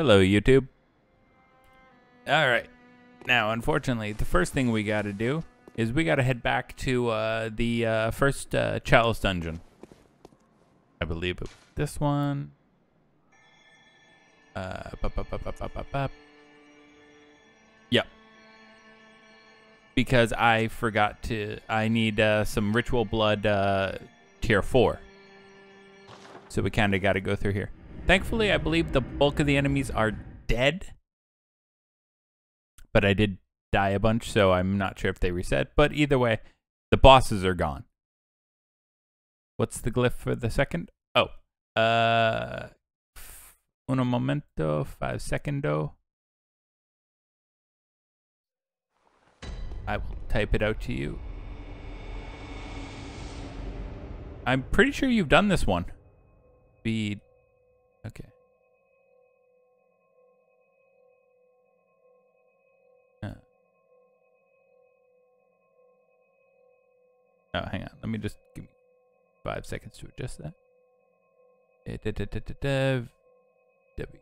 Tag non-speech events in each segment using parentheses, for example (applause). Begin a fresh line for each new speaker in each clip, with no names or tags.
Hello, YouTube. All right. Now, unfortunately, the first thing we got to do is we got to head back to uh, the uh, first uh, Chalice dungeon. I believe it this one. Uh, bup. Yep. Because I forgot to. I need uh, some ritual blood uh, tier four. So we kind of got to go through here. Thankfully, I believe the bulk of the enemies are dead. But I did die a bunch, so I'm not sure if they reset. But either way, the bosses are gone. What's the glyph for the second? Oh, uh, uno momento, five secondo. I will type it out to you. I'm pretty sure you've done this one. Speed. Okay. Uh. Oh, hang on. Let me just give me five seconds to adjust that. Eh, da, da, W.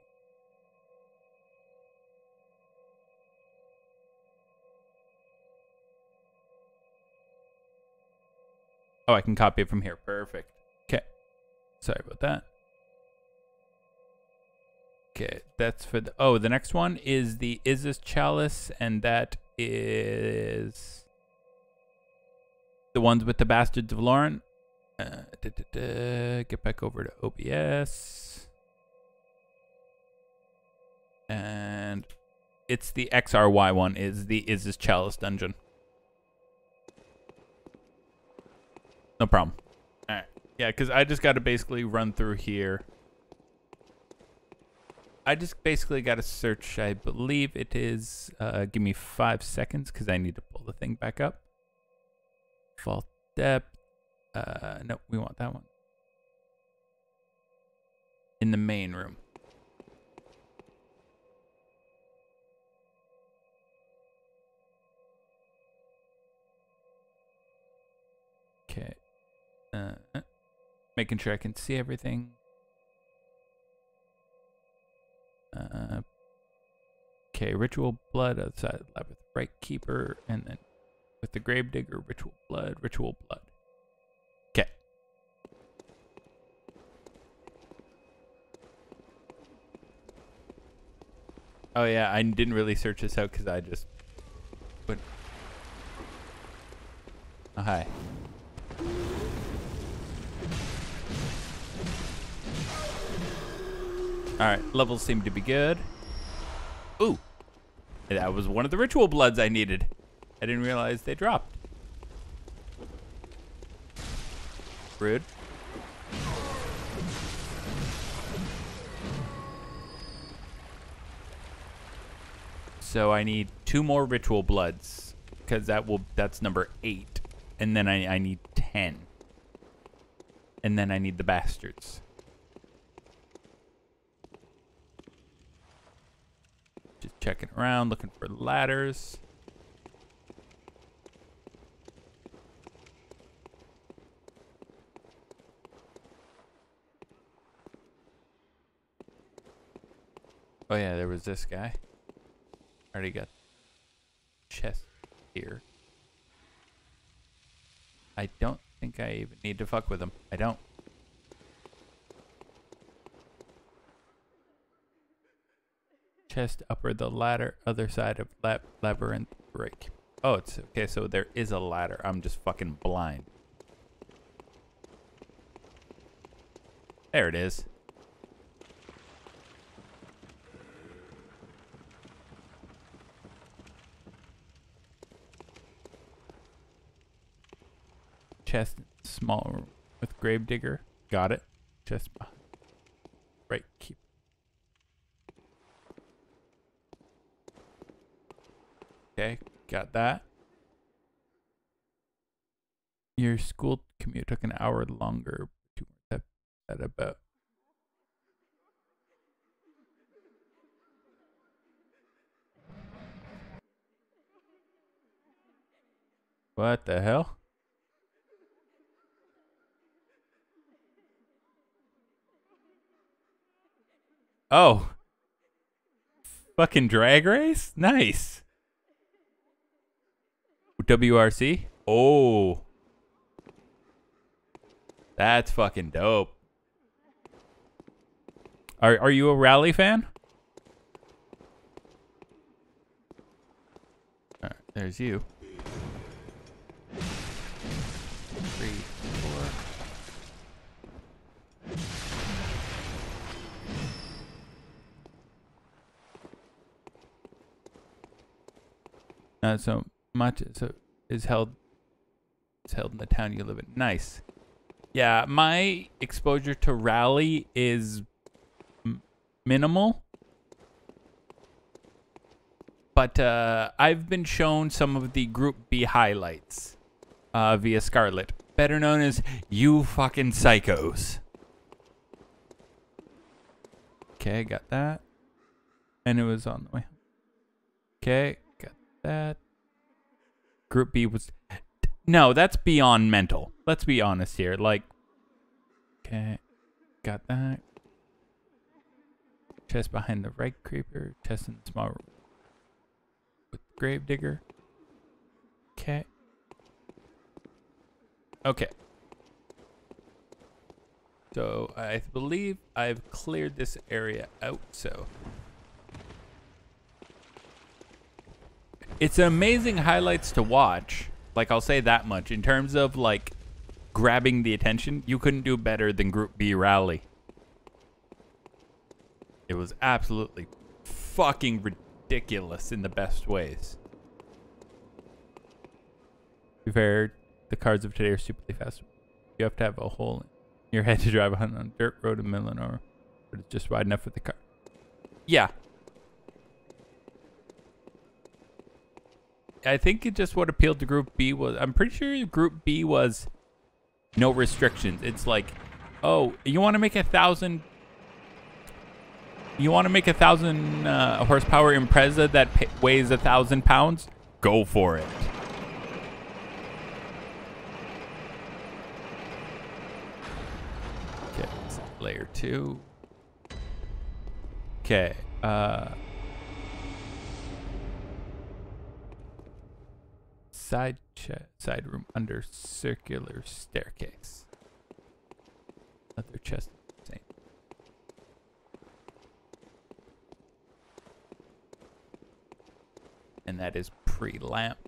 Oh, I can copy it from here. Perfect. Okay. Sorry about that. Okay, that's for the. Oh, the next one is the Isis Chalice, and that is the ones with the Bastards of Loran. Uh, da, da, da, get back over to OBS. And it's the XRY one, is the Isis Chalice dungeon. No problem. All right. Yeah, because I just got to basically run through here. I just basically got to search. I believe it is. Uh, give me five seconds because I need to pull the thing back up. Fault depth. Uh, no, we want that one. In the main room. Okay. Uh, uh, making sure I can see everything. Uh, okay, ritual blood outside labyrinth right keeper, and then with the gravedigger, ritual blood, ritual blood. Okay. Oh yeah, I didn't really search this out because I just put. Oh hi. Alright, levels seem to be good. Ooh. That was one of the ritual bloods I needed. I didn't realize they dropped. Rude. So I need two more ritual bloods. Because that will that's number eight. And then I, I need ten. And then I need the bastards. Just checking around, looking for ladders. Oh yeah, there was this guy. Already got chest here. I don't think I even need to fuck with him. I don't. Chest upper the ladder other side of lab labyrinth break. Oh it's okay so there is a ladder. I'm just fucking blind. There it is. Chest small with gravedigger. Got it. Chest uh, right keep Okay, got that. Your school commute took an hour longer. About. What the hell? Oh. Fucking drag race? Nice. WRC? Oh. That's fucking dope. Are are you a rally fan? There's you. Three, four. Uh, so much so is held is held in the town you live in. Nice. Yeah, my exposure to rally is minimal. But uh, I've been shown some of the Group B highlights uh, via Scarlet, better known as You Fucking Psychos. Okay, got that. And it was on the way. Okay, got that. Group B was. No, that's beyond mental. Let's be honest here. Like, okay, got that. Chest behind the right creeper. Chest in the small room with Gravedigger. Okay. Okay. So I believe I've cleared this area out. So it's amazing highlights to watch. Like I'll say that much in terms of like grabbing the attention. You couldn't do better than Group B Rally. It was absolutely fucking ridiculous in the best ways. To be fair, the cars of today are stupidly fast. You have to have a hole in your head to drive on a dirt road in Millenor, but it's just wide enough for the car. Yeah, I think it just what appealed to Group B was I'm pretty sure Group B was no restrictions. It's like, oh, you want to make a thousand. You want to make a thousand uh, horsepower Impreza that weighs a thousand pounds? Go for it. Okay, layer two. Okay. Uh. Side side room under circular staircase. Other chest. Same. And that is pre-lamp.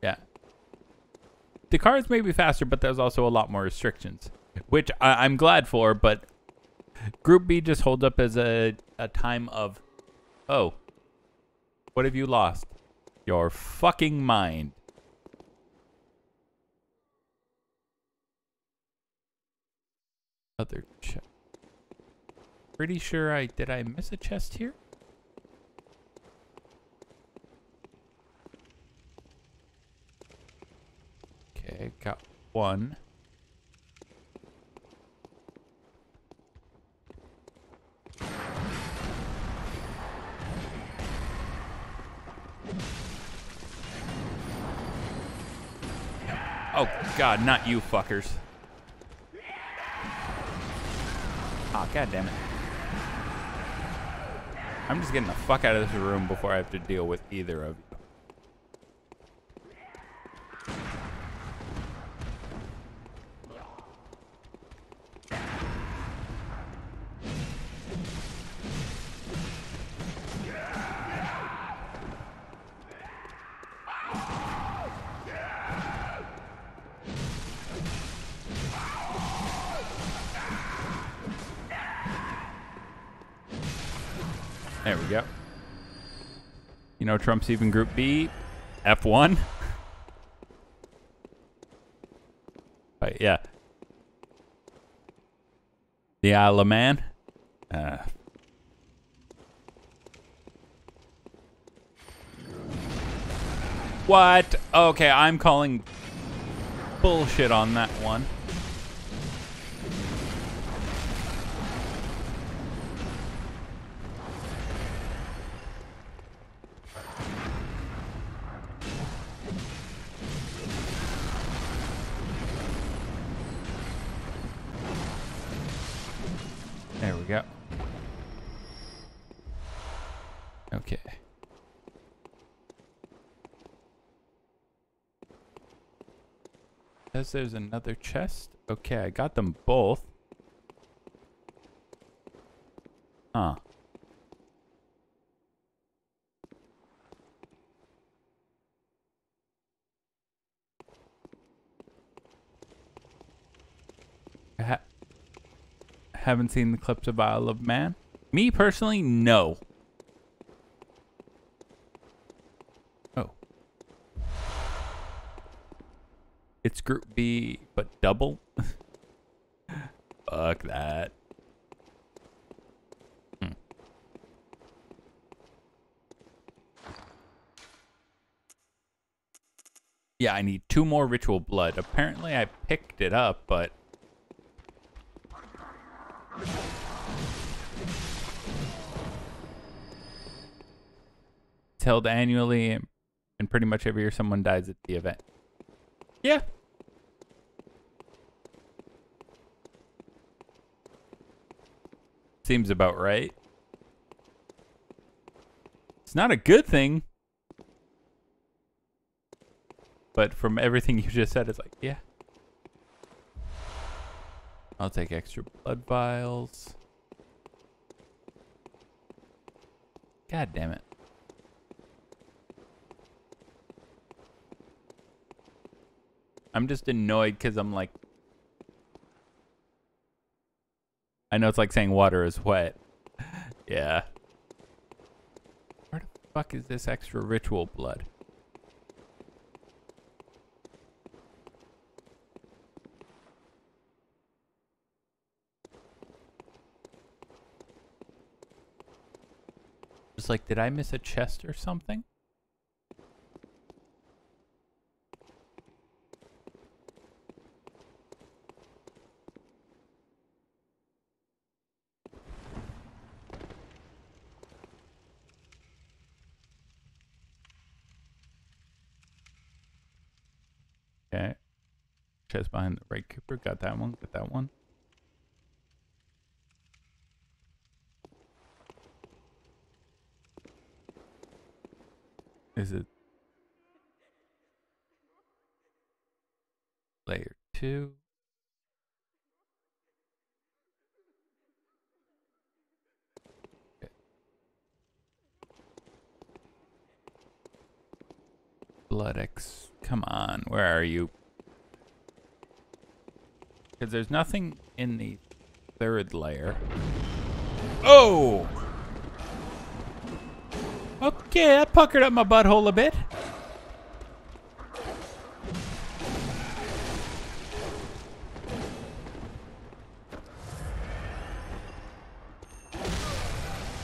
Yeah. The cars may be faster, but there's also a lot more restrictions, which I, I'm glad for. But Group B just holds up as a a time of, oh, what have you lost? Your fucking mind. Other chest. Pretty sure I did I miss a chest here? Okay, got one. Oh, God, not you fuckers. Oh, God damn it. I'm just getting the fuck out of this room before I have to deal with either of you. Know Trump's even Group B, F1. But (laughs) yeah. The Isle of Man. Uh, what? Okay, I'm calling bullshit on that one. Says there's another chest. Okay, I got them both. Huh. Ha haven't seen the clips of Isle of Man. Me personally, no. Oh. It's Group B, but double? Fuck that. Hmm. Yeah, I need two more ritual blood. Apparently I picked it up, but... It's held annually, and pretty much every year someone dies at the event. Yeah. Seems about right. It's not a good thing. But from everything (laughs) you just said, it's like, yeah. I'll take extra blood vials. God damn it. I'm just annoyed because I'm like... I know it's like saying water is wet. yeah. Where the fuck is this extra ritual blood? It's like, did I miss a chest or something? Okay. Behind the right Cooper. Got that one. Got that one. Is it layer two? Blood X. Come on, where are you? Because there's nothing in the third layer. Oh! Okay, I puckered up my butthole a bit.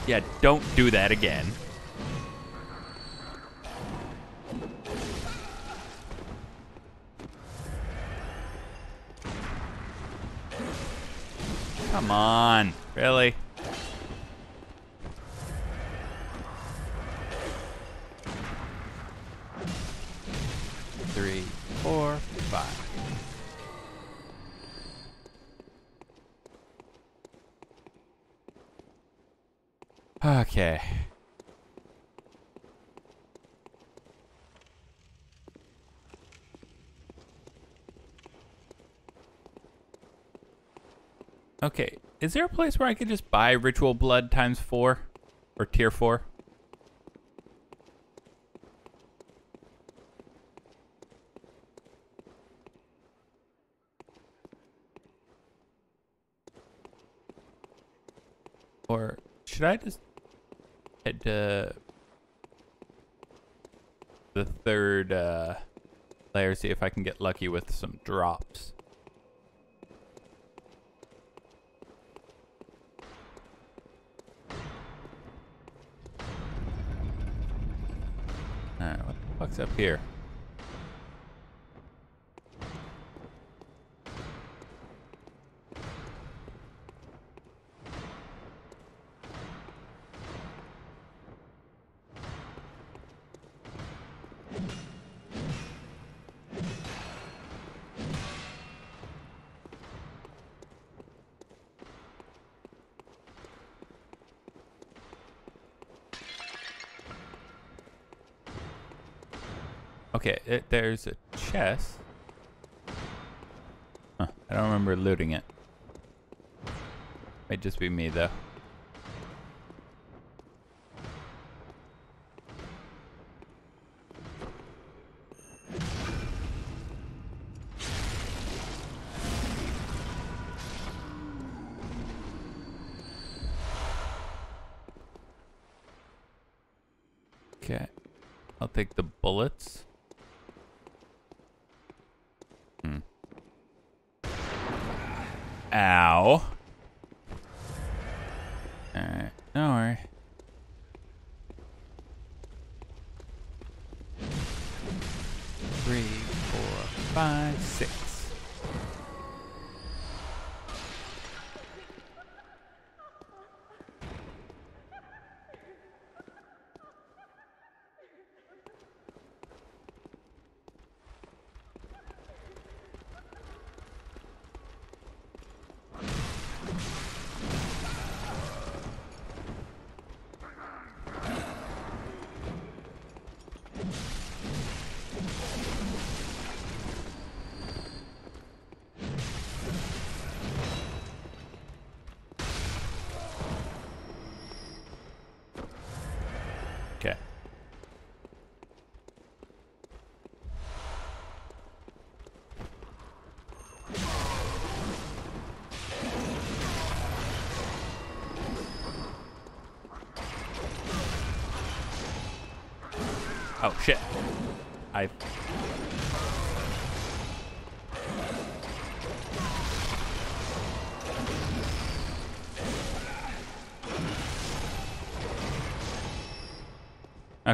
Yeah, don't do that again. Come on, really? Three, four, five. Okay. Okay, is there a place where I could just buy ritual blood times four? Or tier four? Or should I just head to the third uh, layer, see if I can get lucky with some drops? Alright, what the fuck's up here? Okay, it, there's a chest. Huh, I don't remember looting it. Might just be me though.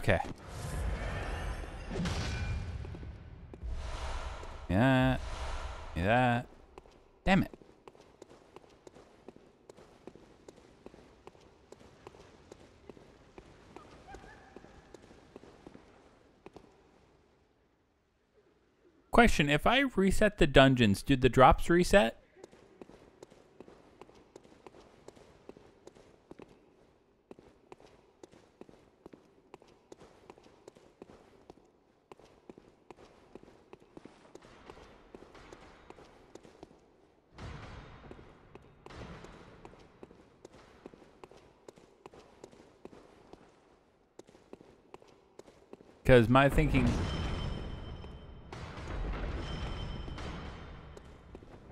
Okay. Yeah. Yeah. Damn it. Question, if I reset the dungeons, do the drops reset? Because my thinking...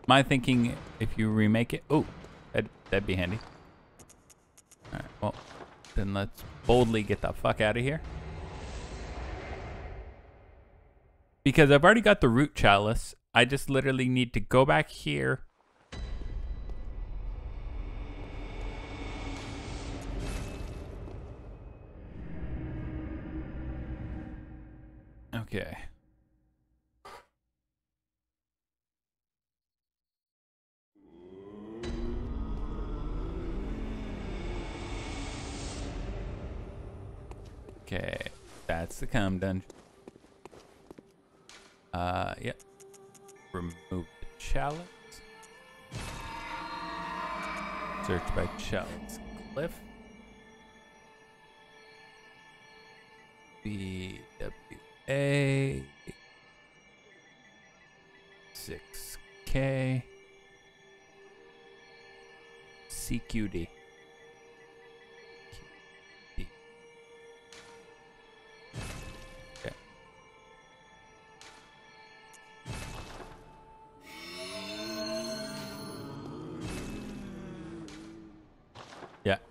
My thinking, if you remake it... Oh, that'd, that'd be handy. Alright, well, then let's boldly get the fuck out of here. Because I've already got the root chalice. I just literally need to go back here. That's the com dungeon. Uh, yep. Remove the chalice. Search by chalice glyph. B W A six K CQD.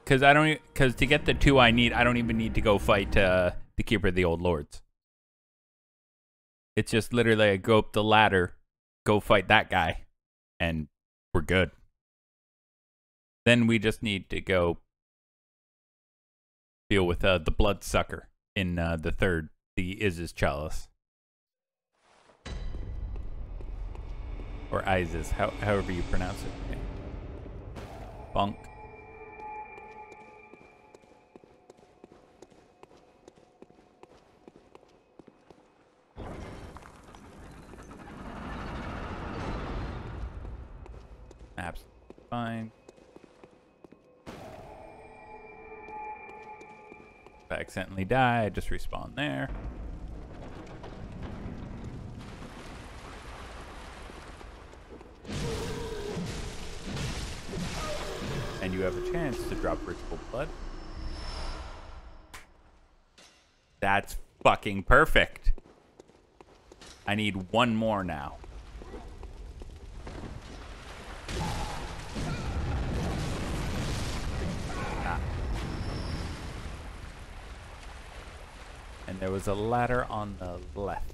Because I don't, because to get the two I need, I don't even need to go fight uh, the Keeper of the Old Lords. It's just literally I go up the ladder, go fight that guy, and we're good. Then we just need to go deal with uh, the Bloodsucker in uh, the third, the Isis Chalice. Or Isis, how, however you pronounce it. Okay. Bunk. fine. If I accidentally die, I just respawn there. And you have a chance to drop ritual blood. That's fucking perfect. I need one more now. And there was a ladder on the left.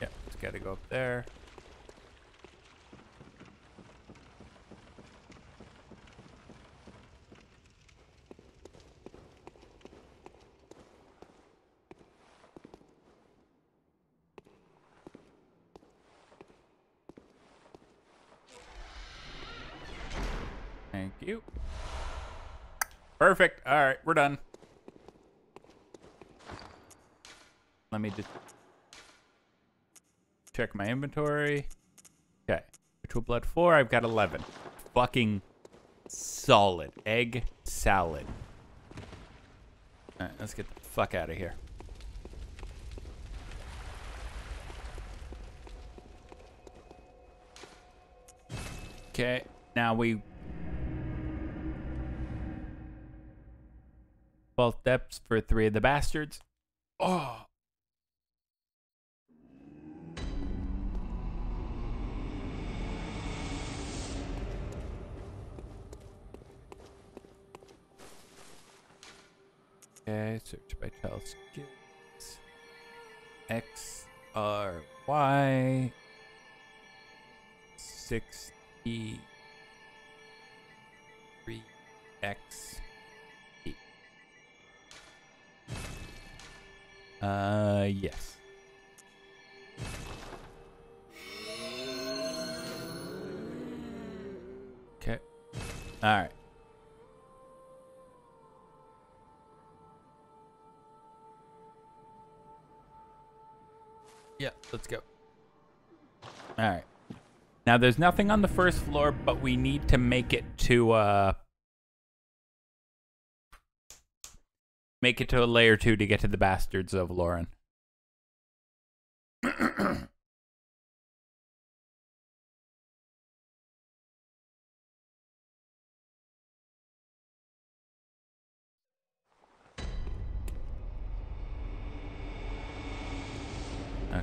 Yep, it's gotta go up there. Thank you. Perfect. All right, we're done. Let me just check my inventory. Okay. Ritual blood four. I've got 11. Fucking solid. Egg salad. All right, let's get the fuck out of here. Okay. Now we 12 depths for three of the bastards. Oh. Okay, search by child skills. X R Y sixty three X Uh, yes. Okay. All right. Yeah, let's go. All right. Now, there's nothing on the first floor, but we need to make it to, uh, make it to a layer two to get to the bastards of Loran.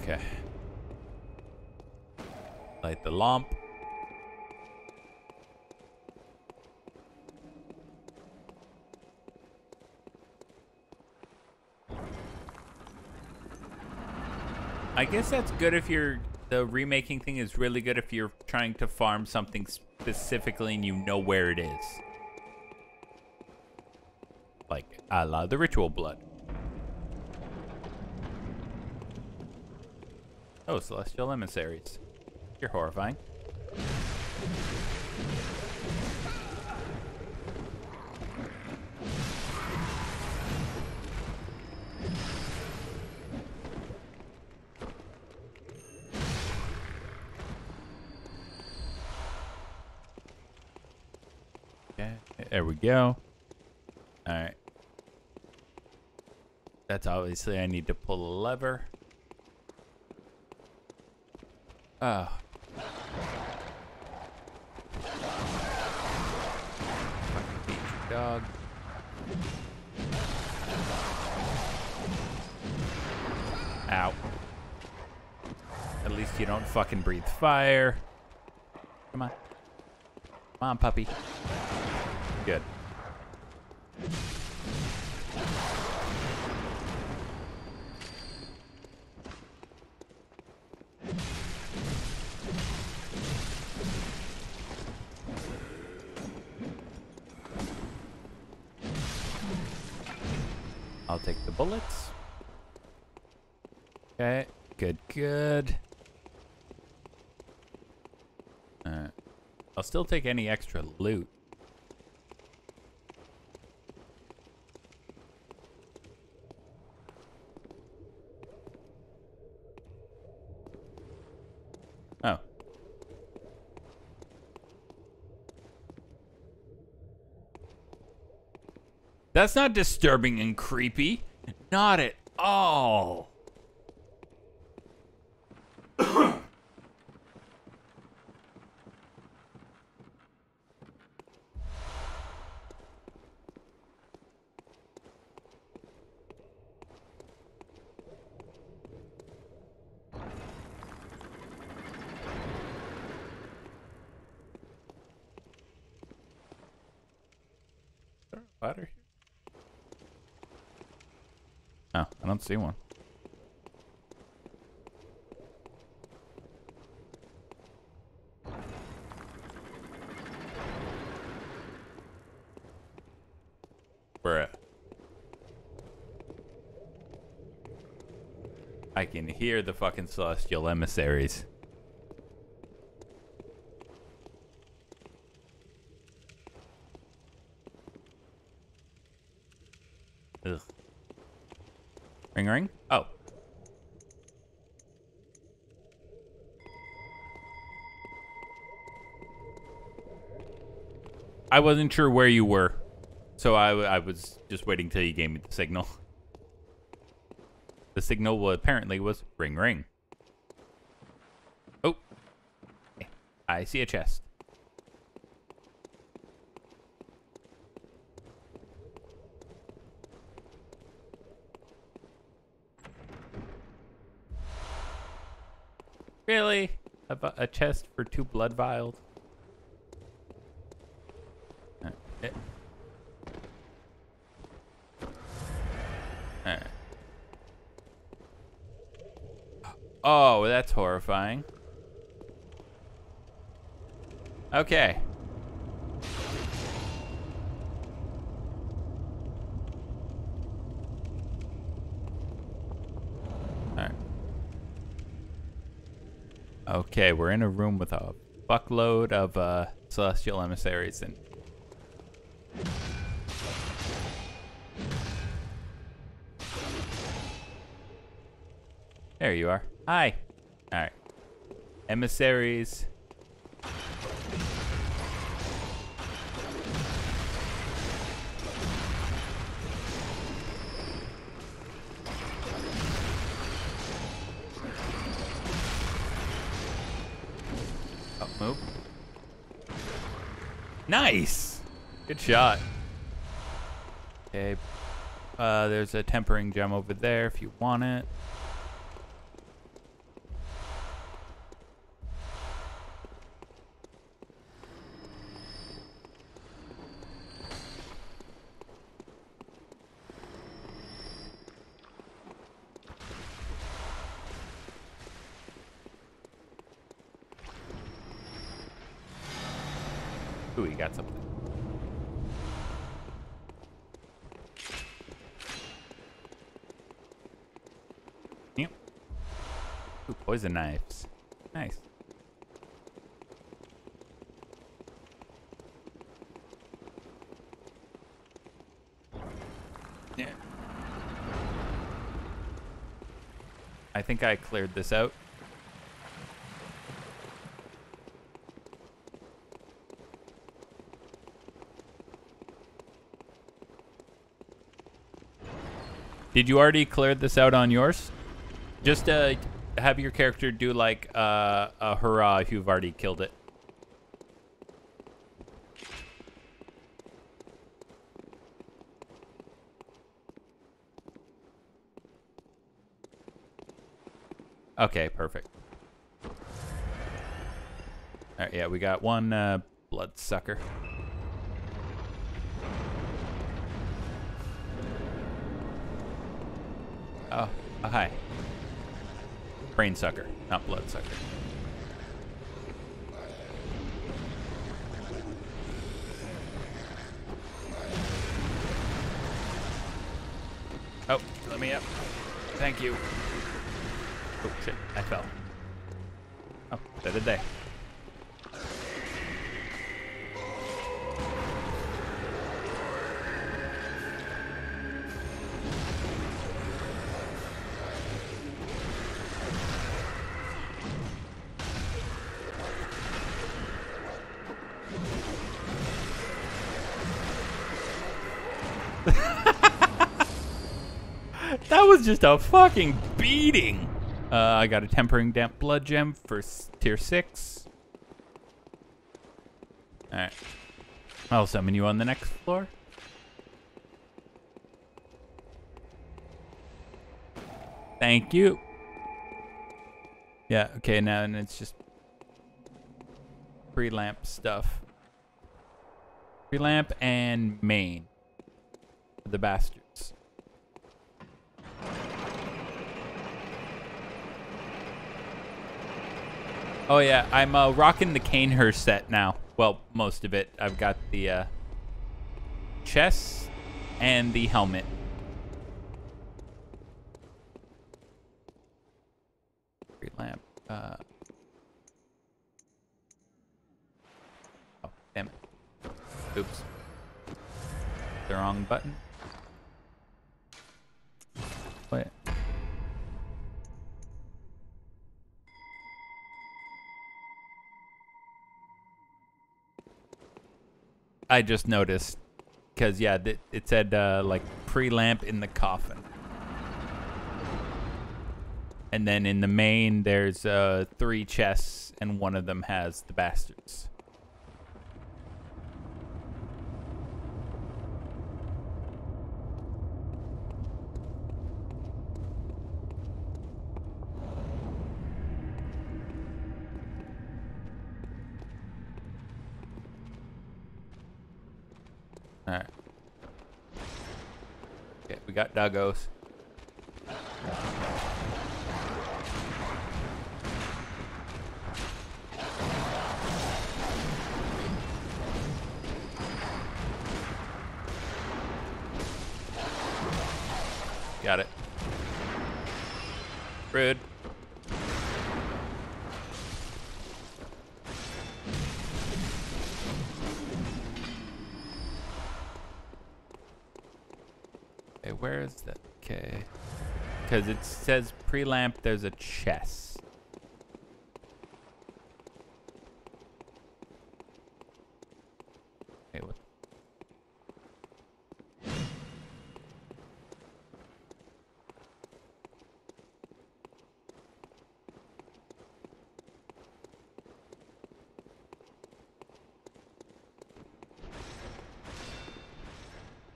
Okay. Light the lamp. I guess that's good if you're the remaking thing is really good if you're trying to farm something specifically and you know where it is. Like a la the ritual blood. Oh, celestial emissaries. You're horrifying. There we go. All right. That's obviously I need to pull a lever. Oh. dog. Ow. At least you don't fucking breathe fire. Come on. Come on, puppy. Good. Bullets. Okay, good, good. Uh, I'll still take any extra loot. Oh. That's not disturbing and creepy. Not at all. ladder? Oh, I don't see one. Where at? I can hear the fucking celestial emissaries. Ugh. Ring ring? Oh. I wasn't sure where you were. So I, I was just waiting till you gave me the signal. The signal apparently was ring ring. Oh. I see a chest. Really? A, a chest for two blood vials? Uh, it. Uh. Oh, that's horrifying. Okay. Alright. Okay, we're in a room with a buckload of uh, celestial emissaries and There you are. Hi. Emissaries. Oh, move. Nice. Good shot. Okay. Uh, there's a tempering gem over there if you want it. Ooh, he got something. Yep. Poison knives. Nice. Yeah. I think I cleared this out. Did you already clear this out on yours? Just uh, have your character do like uh, a hurrah if you've already killed it. Okay, perfect. All right, yeah, we got one uh, bloodsucker. Oh, oh, hi. Brain sucker, not blood sucker. Oh, let me up. Thank you. Oh, shit, I fell. Oh, so did they. Just a fucking beating. Uh, I got a tempering damp blood gem for tier six. All right, I'll summon you on the next floor. Thank you. Yeah. Okay. Now and it's just pre-lamp stuff. Pre-lamp and main. the bastards. Oh yeah, I'm uh, rocking the Cainhurst set now. Well, most of it. I've got the uh, chest and the helmet. I just noticed because yeah, it said uh, like pre-lamp in the coffin, and then in the main there's uh, three chests, and one of them has the bastards. Alright. Okay, Because it says pre-lamp, there's a chest. Okay, what?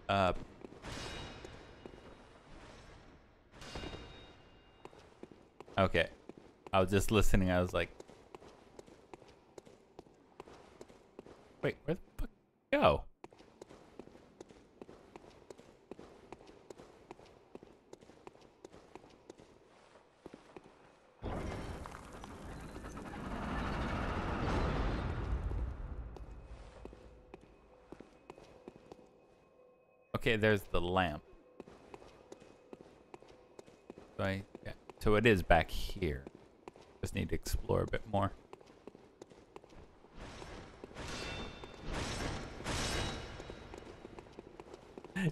Uh, Okay. I was just listening. I was like, wait, where the fuck go? Okay, there's the lamp. Yeah. So it is back here. Need to explore a bit more.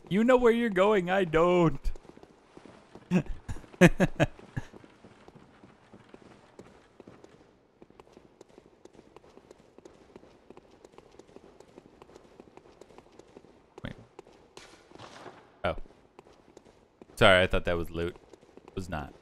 You know where you're going, I don't. (laughs) Oh. Sorry, I thought that was loot. It was not.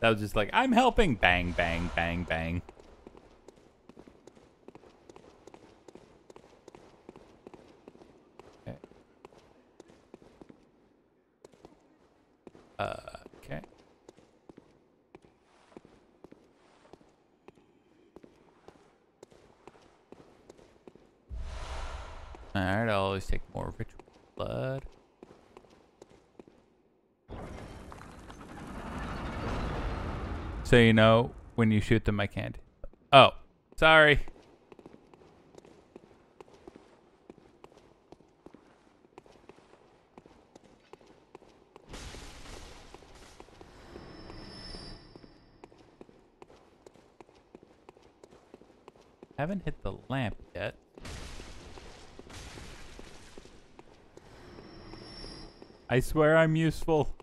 That was just like, I'm helping. Bang, bang, bang, bang. Okay. Uh, okay. Alright, I'll always take more ritual blood. So you know when you shoot them, I can't. Oh, sorry. Haven't hit the lamp yet. I swear I'm useful.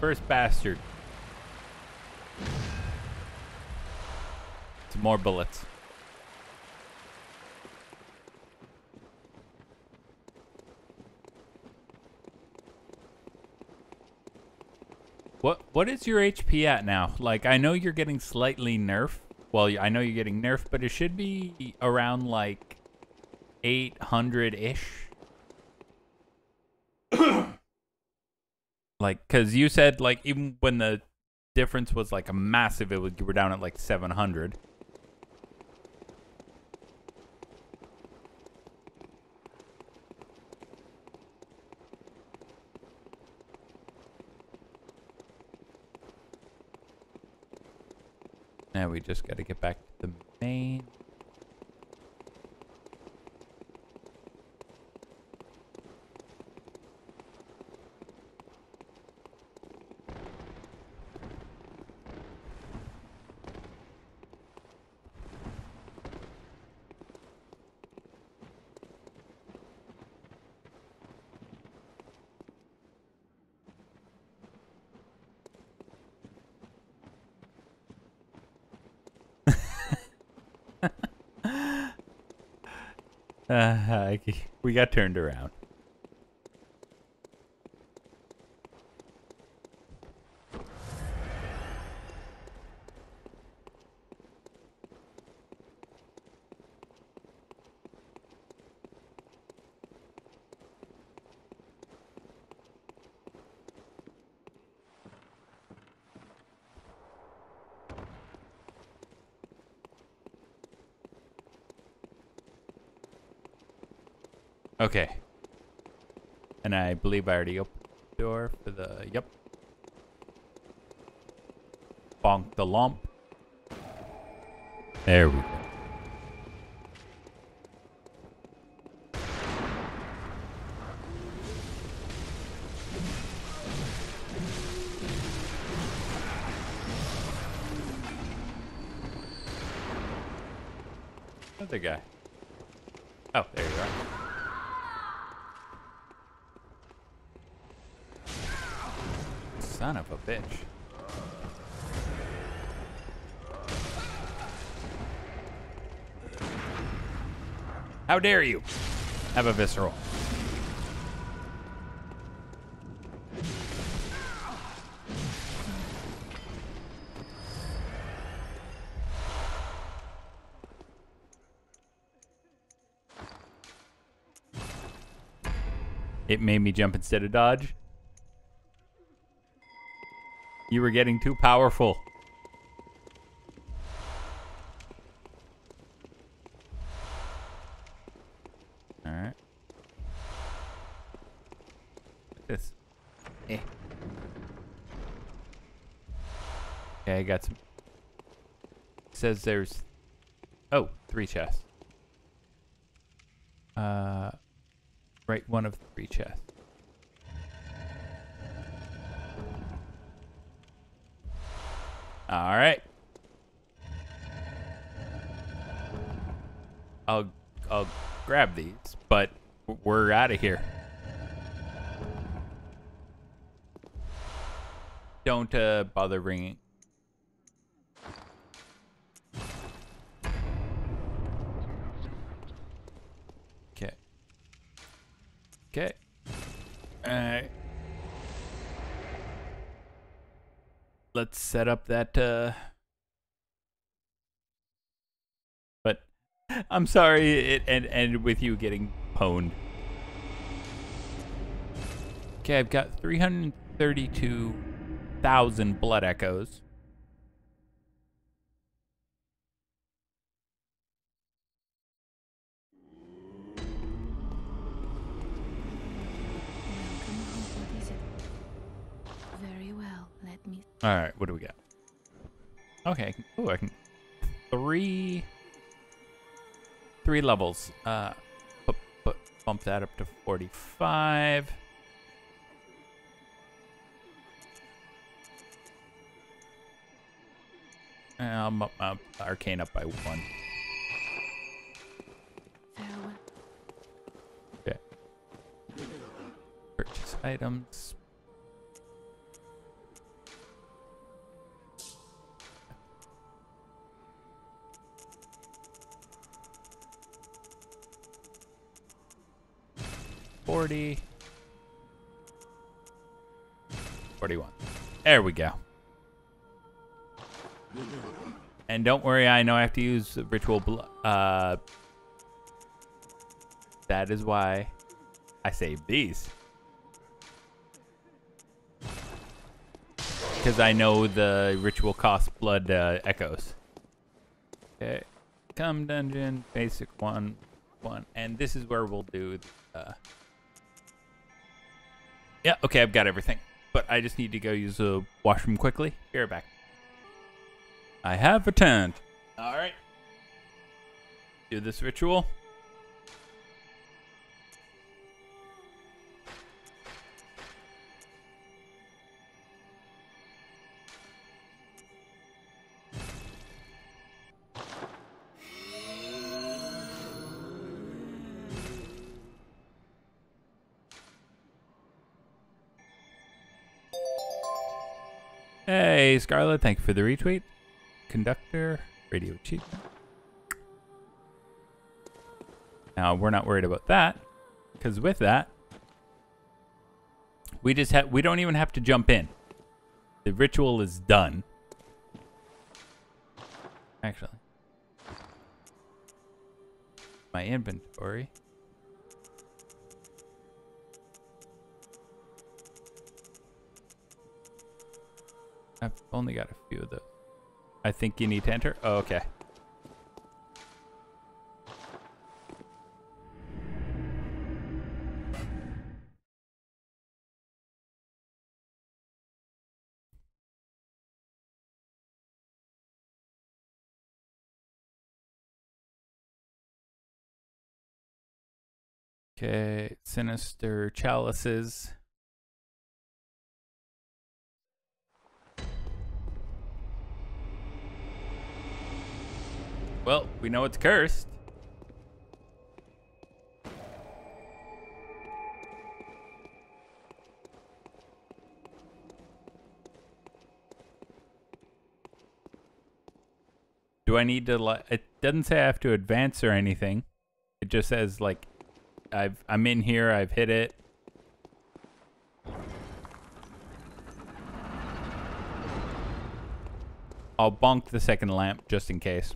First bastard. Some more bullets. What what is your HP at now? Like I know you're getting slightly nerf. Well, I know you're getting nerf, but it should be around like 800-ish. Like cuz you said like even when the difference was like a massive it was you were down at like 700. Now we just got to get back to the main. (laughs) Uh, we got turned around. Okay. And I believe I already opened the door for the... Yep. Bonk the lump. There we go. How dare you have a visceral? It made me jump instead of dodge. You were getting too powerful. Alright. This. Eh. Okay, I got some. says there's. Oh, three chests. Uh. Right, one of three chests. All right. I'll I'll grab these, but we're out of here. Don't uh, bother ringing. Okay. Okay. All right. let's set up that uh but I'm sorry it and and with you getting pwned. Okay, I've got 332,000 blood echoes. All right, what do we got? Okay, oh, I can three three levels. Uh, but but bump that up to forty-five. Um, up, up, arcane up by one. Okay. Purchase items. Forty. Forty-one. There we go. And don't worry, I know I have to use ritual. blood. uh, that is why I saved these. Because I know the ritual cost blood uh, echoes. Okay. Come dungeon, basic one, one. And this is where we'll do. the, Uh, yeah, okay, I've got everything. But I just need to go use the washroom quickly. Be right back. I have returned. All right. Do this ritual. Scarlet, thank you for the retweet. Conductor, radio achievement. Now, we're not worried about that, because with that, we just have, we don't even have to jump in. The ritual is done. Actually. My inventory. I've only got a few of those. I think you need to enter. Oh, okay. Okay, sinister chalices. Well, we know it's cursed. Do I need to it doesn't say I have to advance or anything. It just says like I've I'm in here, I've hit it. I'll bonk the second lamp just in case.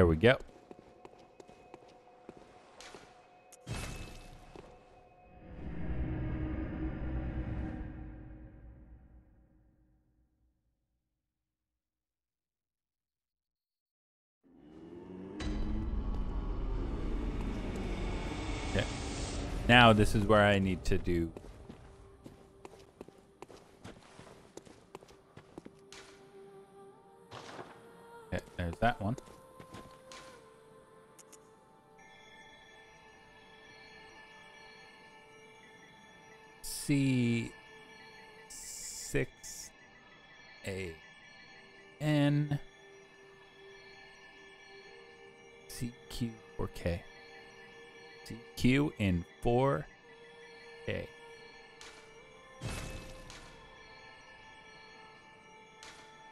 There we go. Now this is where I need to do C six A N C Q four K C Q in four K.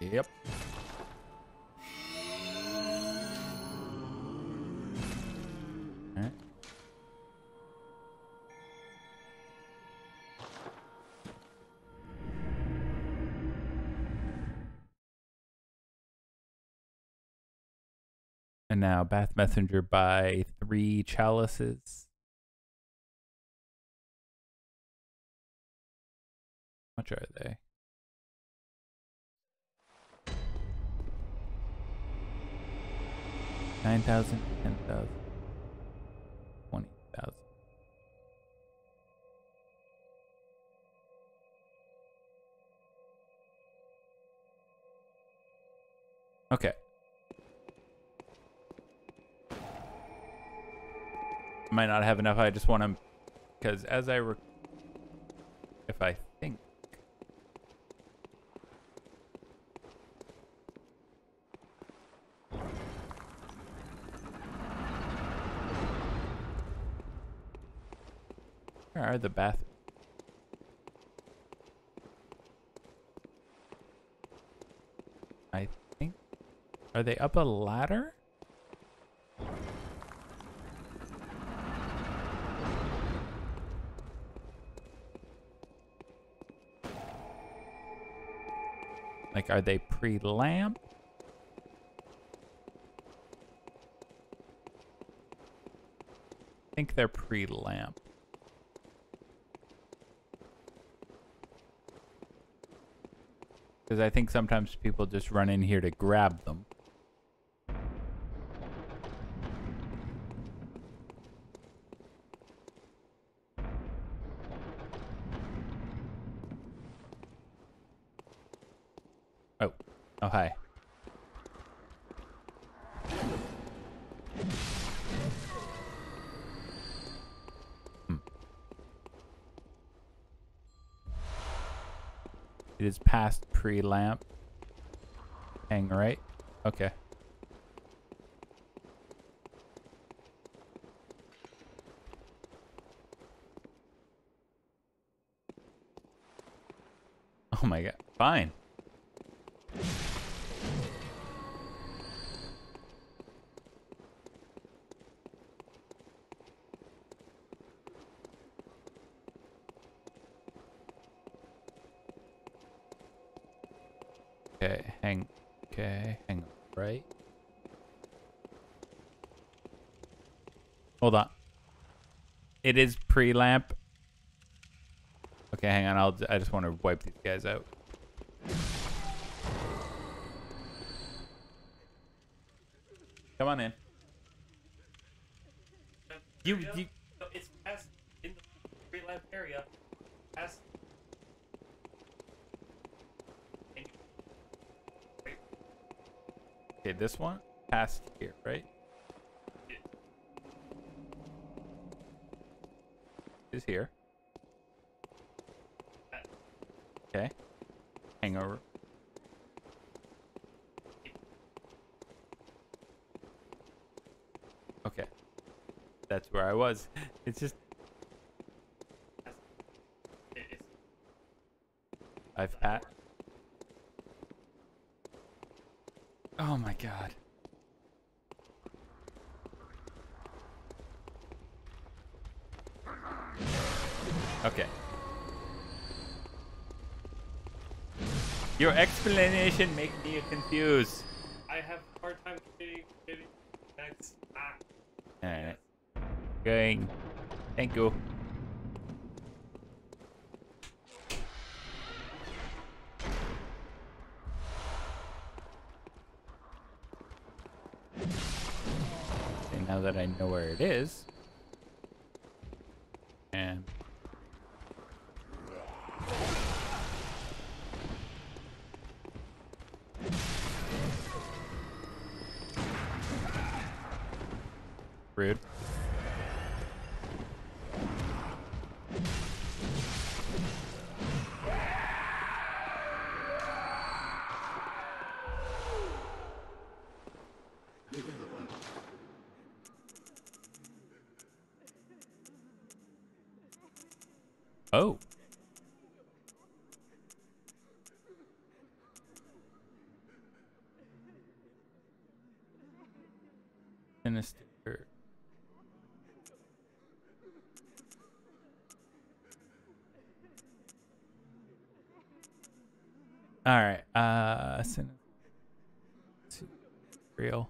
Yep. And now Bath Messenger by three chalices. How much are they? Nine thousand, ten thousand, twenty thousand. Okay. Might not have enough. I just want to, because as I, if I think, where are the bath? I think, are they up a ladder? Like, are they pre-lamp? I think they're pre-lamp. Because I think sometimes people just run in here to grab them. Pre-lamp. Hang right. Okay. Oh my god. Fine. Okay, hang. Okay, hang on. Right. Hold on. It is pre-lamp. Okay, hang on. I'll. I just want to wipe these guys out. Come on in. You. you
it's past in the lab area. Past.
Okay, this one past here, right? Here. Okay. Hangover. Okay. That's where I was. (laughs) It's just I've pat. Oh my god. Okay. Your explanation makes me confused.
I have a hard time getting getting next. Ah.
Alright. Going. Thank you. And now that I know where it is. And rude. Oh. Sinister. All right. Uh, real.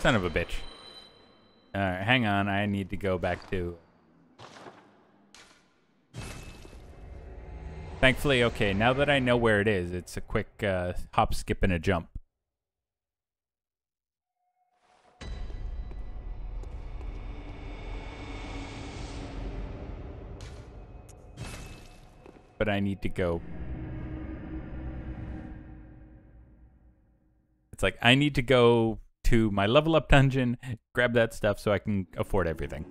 Son of a bitch. I need to go back to. Thankfully, okay, now that I know where it is, it's a quick uh, hop, skip, and a jump. But I need to go. It's like I need to go to my level up dungeon, grab that stuff so I can afford everything.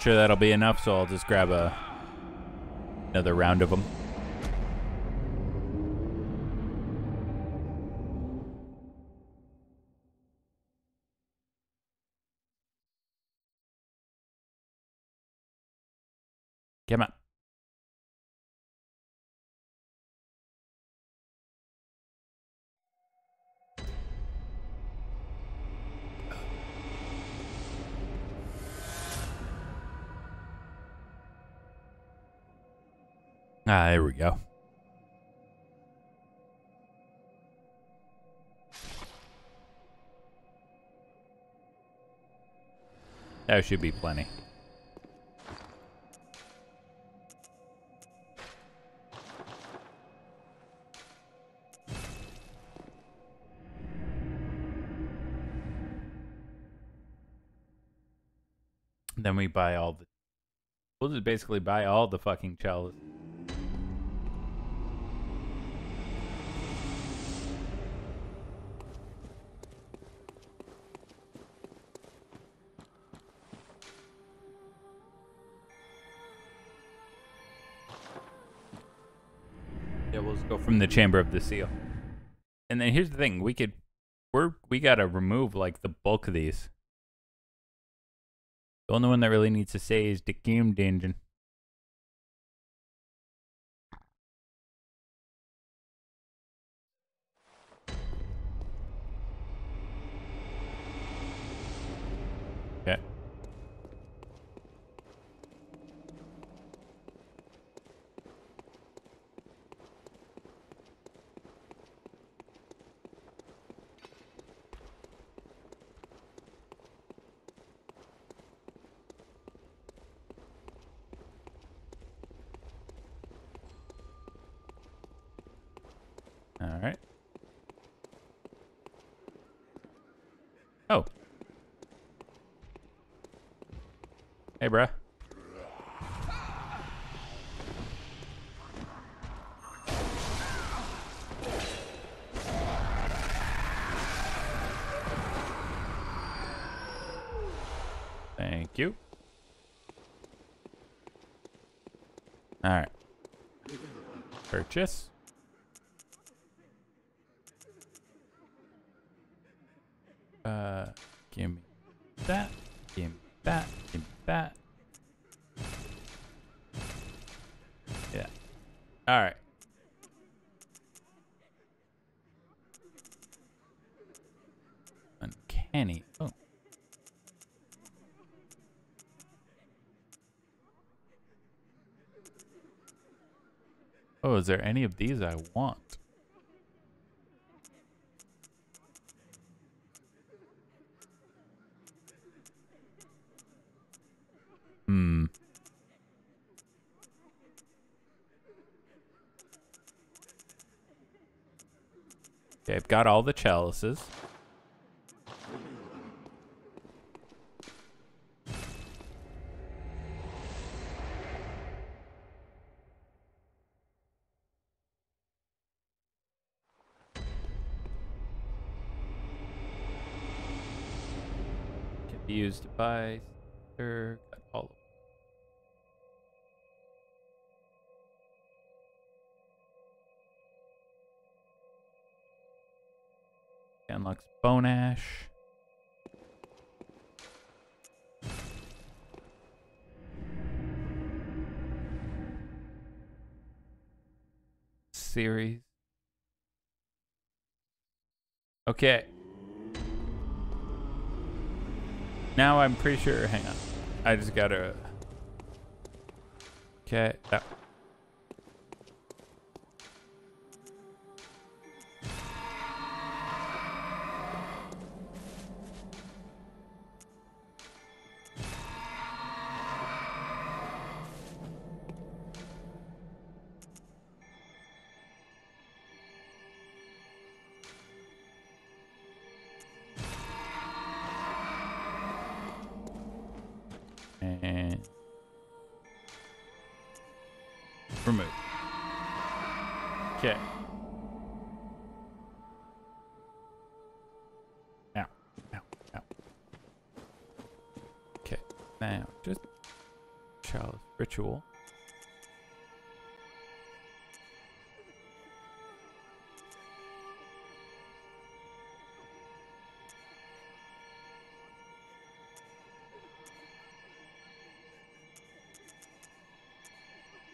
Sure that'll be enough, so I'll just grab a another round of them. Ah, there we go. That should be plenty. Then we buy all the. We'll just basically buy all the fucking chalice. From the chamber of the seal. And then here's the thing: we could, we're we gotta remove like the bulk of these. The only one that really needs to stay is the game dungeon. Okay. All right. Oh. Hey, bruh. Thank you. All right. Purchase. Uh, give me that. Give me that. Give me that. Yeah. All right. Uncanny. Oh. Oh, is there any of these I want? Hmm. Okay, I've got all the chalices. Sure, got all Unlocks Bone Ash. Series. Okay. Now I'm pretty sure. Hang on. I just gotta. Okay. That.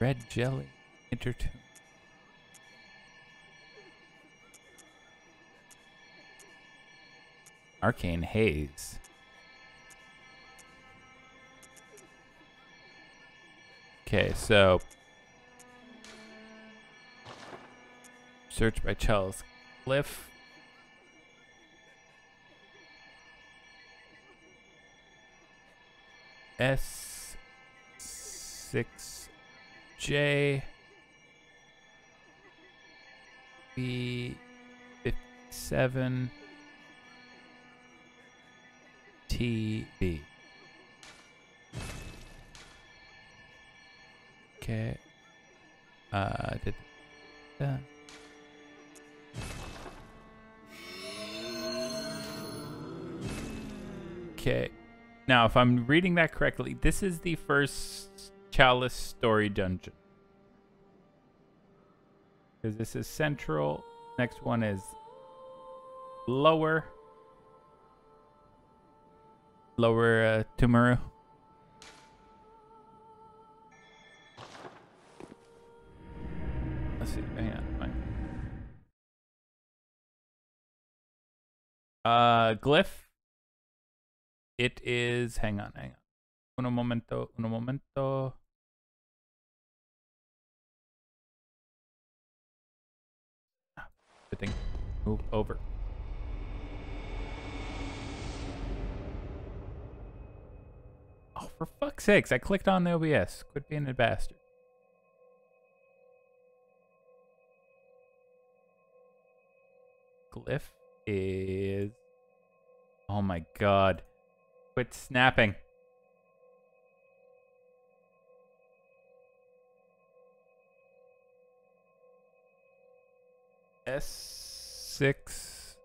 Red jelly intertune. Arcane haze. Okay, so search by Chalice Glyph. S six J B fifty seven T B. Okay. Uh did that. Okay. Now, if I'm reading that correctly, this is the first Chalice story dungeon. Because this is central. Next one is lower. Lower uh. Let's see. Hang on. Fine. Uh, glyph. It is. Hang on. Hang on. Uno momento. Uno momento. Good thing. Move over. Oh, for fuck's sakes, I clicked on the OBS. Quit being a bastard. Glyph is... Oh my god. Quit snapping. S6.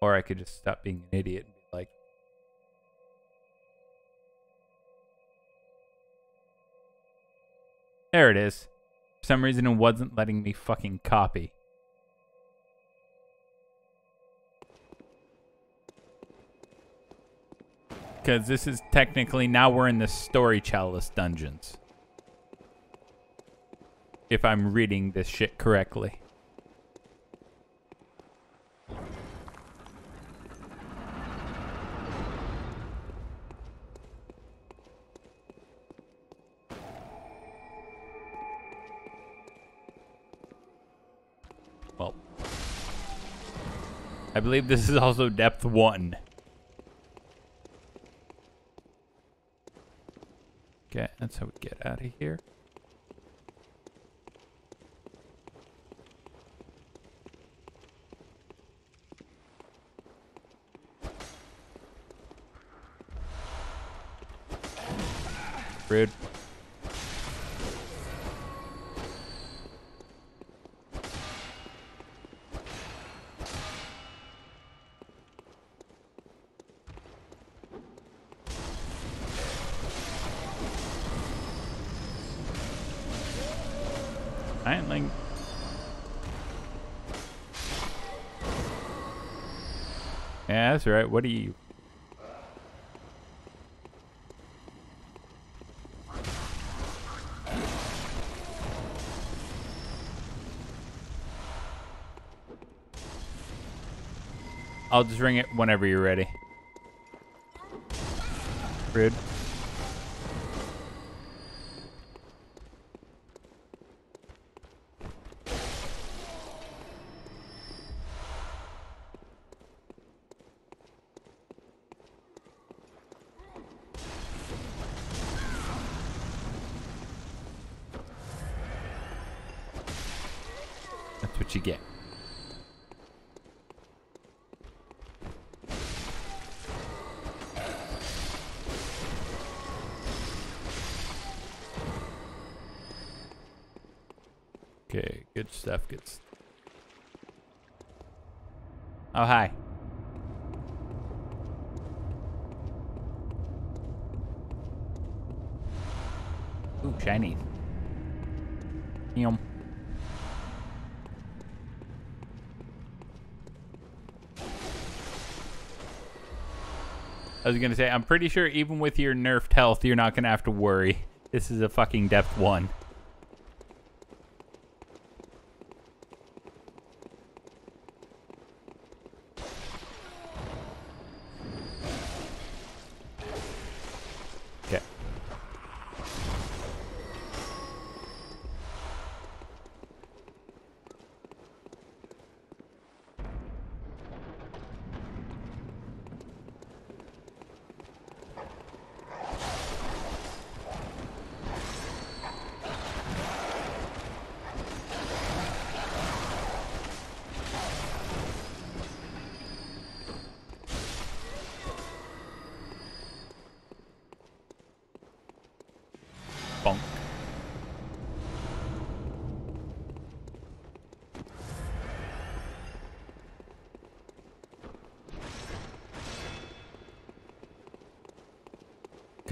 Or I could just stop being an idiot and be like, there it is. For some reason, it wasn't letting me fucking copy. Because this is technically, now we're in the story chalice dungeons if I'm reading this shit correctly. Well, I believe this is also depth one. Okay, that's how we get out of here. rude. Alright, like... Yeah, that's right. What are you... I'll just ring it whenever you're ready. Rude. That's what you get. Okay, good stuff. Good. St oh, hi. Ooh, shiny. Yum. I was gonna say, I'm pretty sure even with your nerfed health, you're not gonna have to worry. This is a fucking depth one.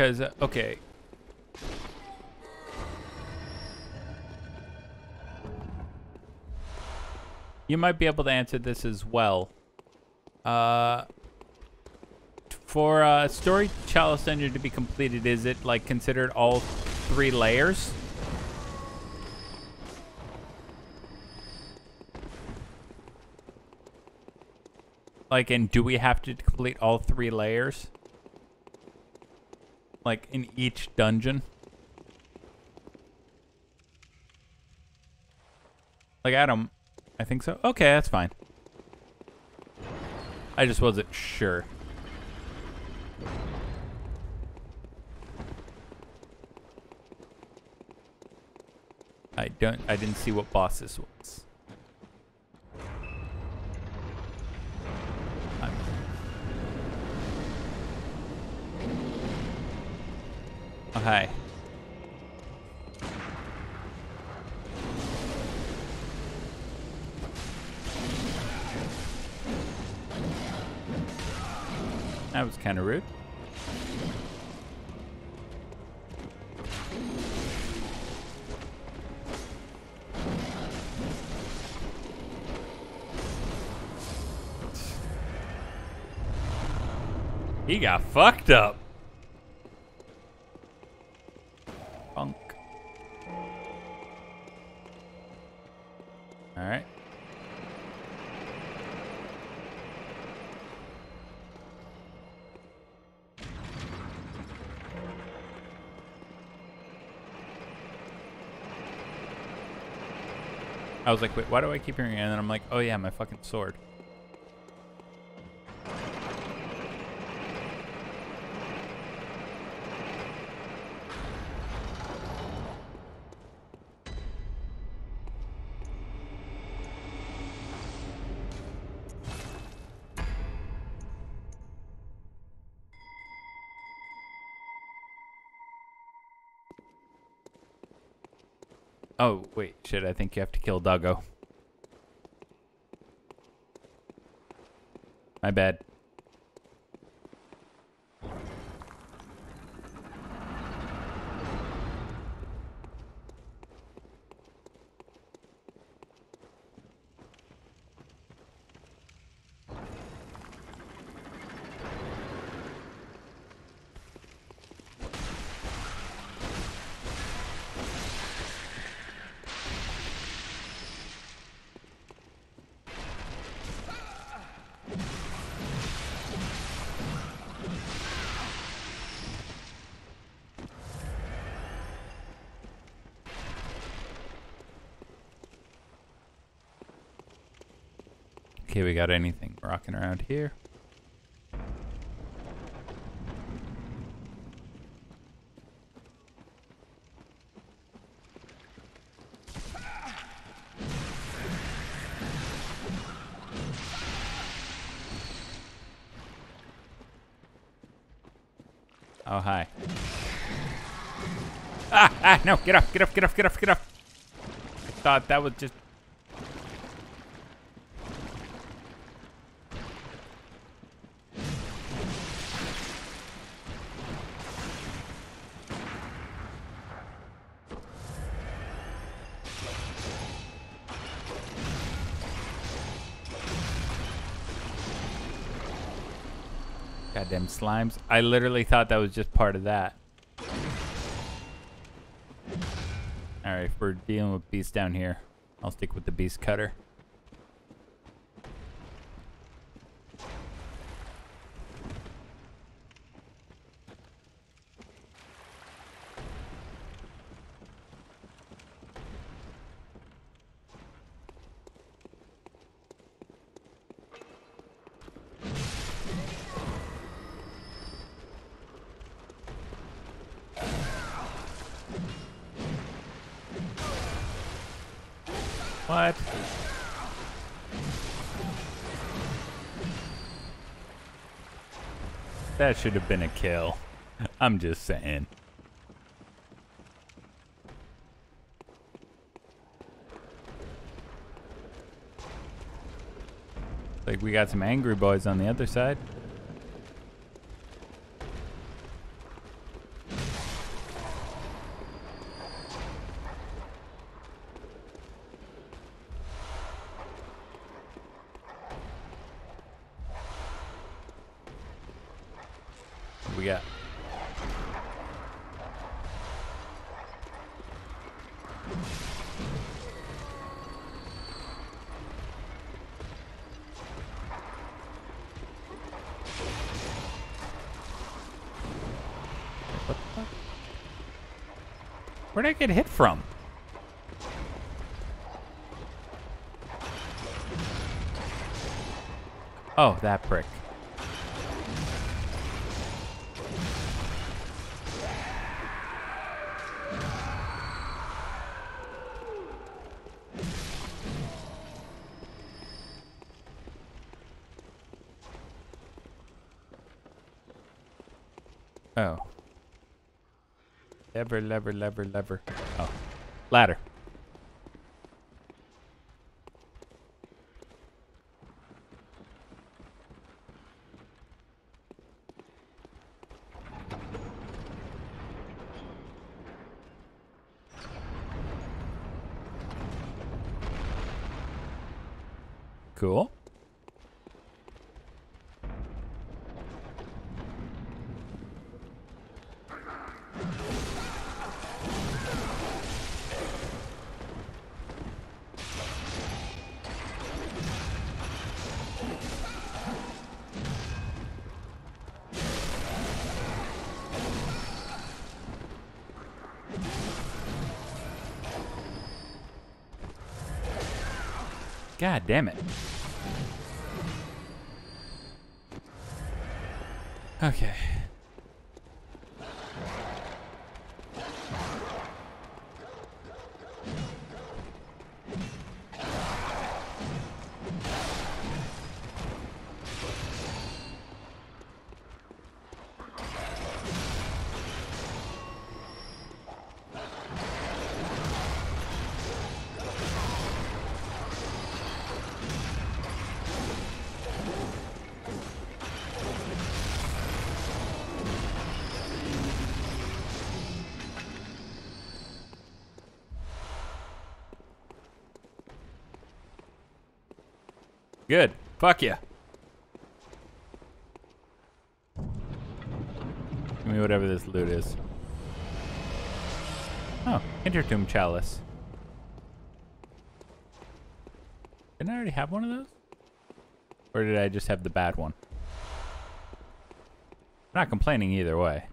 Because, okay. You might be able to answer this as well. Uh, for uh, story chalice to be completed, is it like considered all three layers? Like, and do we have to complete all three layers? Like, in each dungeon? Like, Adam, I think so. Okay, that's fine. I just wasn't sure. I don't. I didn't see what boss this was. Kind of rude. He got fucked up. I was like, wait, why do I keep hearing it? And then I'm like, oh yeah, my fucking sword. I think you have to kill Duggo. My bad. Okay, we got anything rocking around here? Oh, hi. Ah, ah, no, get up, get up, get up, get up, get up. I thought that was just... Goddamn slimes. I literally thought that was just part of that. Alright, if we're dealing with beasts down here, I'll stick with the beast cutter. What? That should have been a kill. (laughs) I'm just saying. Like we got some angry boys on the other side. I get hit from? Oh, that prick. Oh. Lever, lever, lever, lever. Oh. Ladder. God damn it. Okay. Good. Fuck yeah. Give me whatever this loot is. Oh, Hintertomb Chalice. Didn't I already have one of those? Or did I just have the bad one? I'm not complaining either way.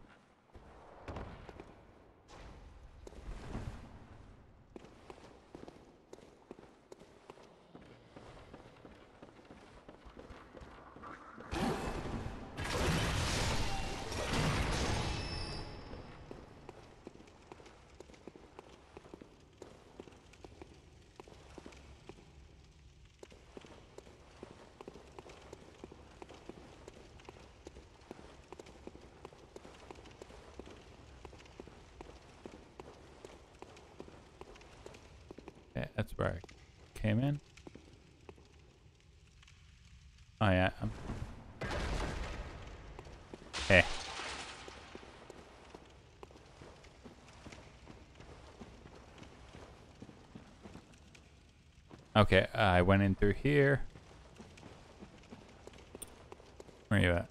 Okay, that's where I came in. Oh yeah. I'm... Hey. Okay, I went in through here. Where are you at?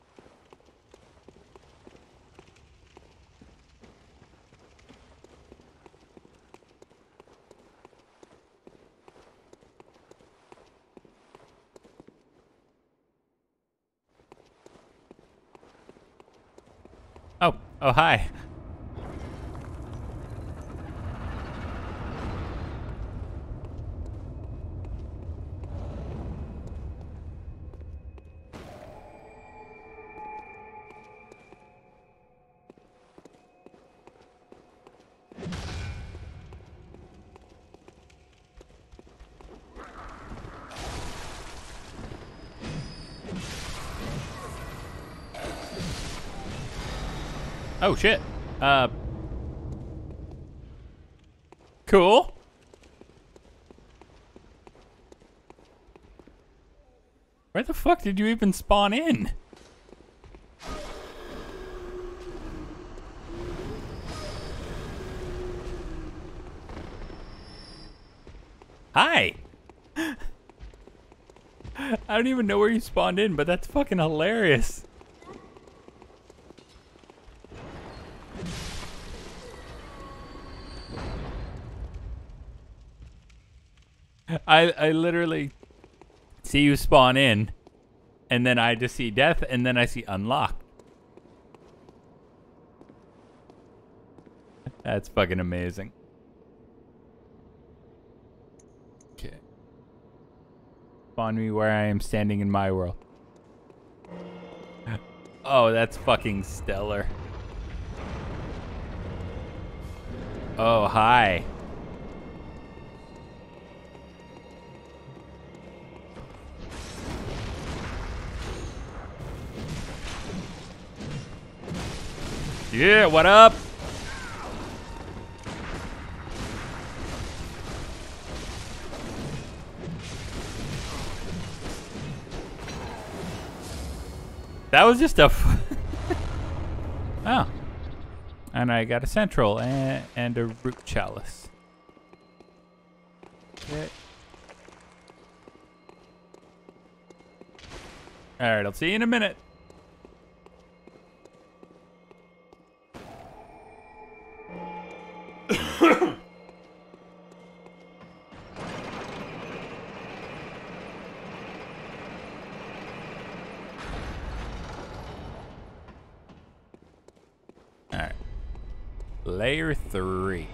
Oh, oh hi. Oh shit. Uh. Cool. Where the fuck did you even spawn in? Hi. (laughs) I don't even know where you spawned in, but that's fucking hilarious. I I literally see you spawn in, and then I just see death, and then I see unlocked. That's fucking amazing. Okay. Spawn me where I am standing in my world. (gasps) Oh, that's fucking stellar. Oh, hi. Yeah, what up? That was just a. (laughs) Oh. And I got a central and, and a root chalice. Okay. Alright, I'll see you in a minute. Layer three.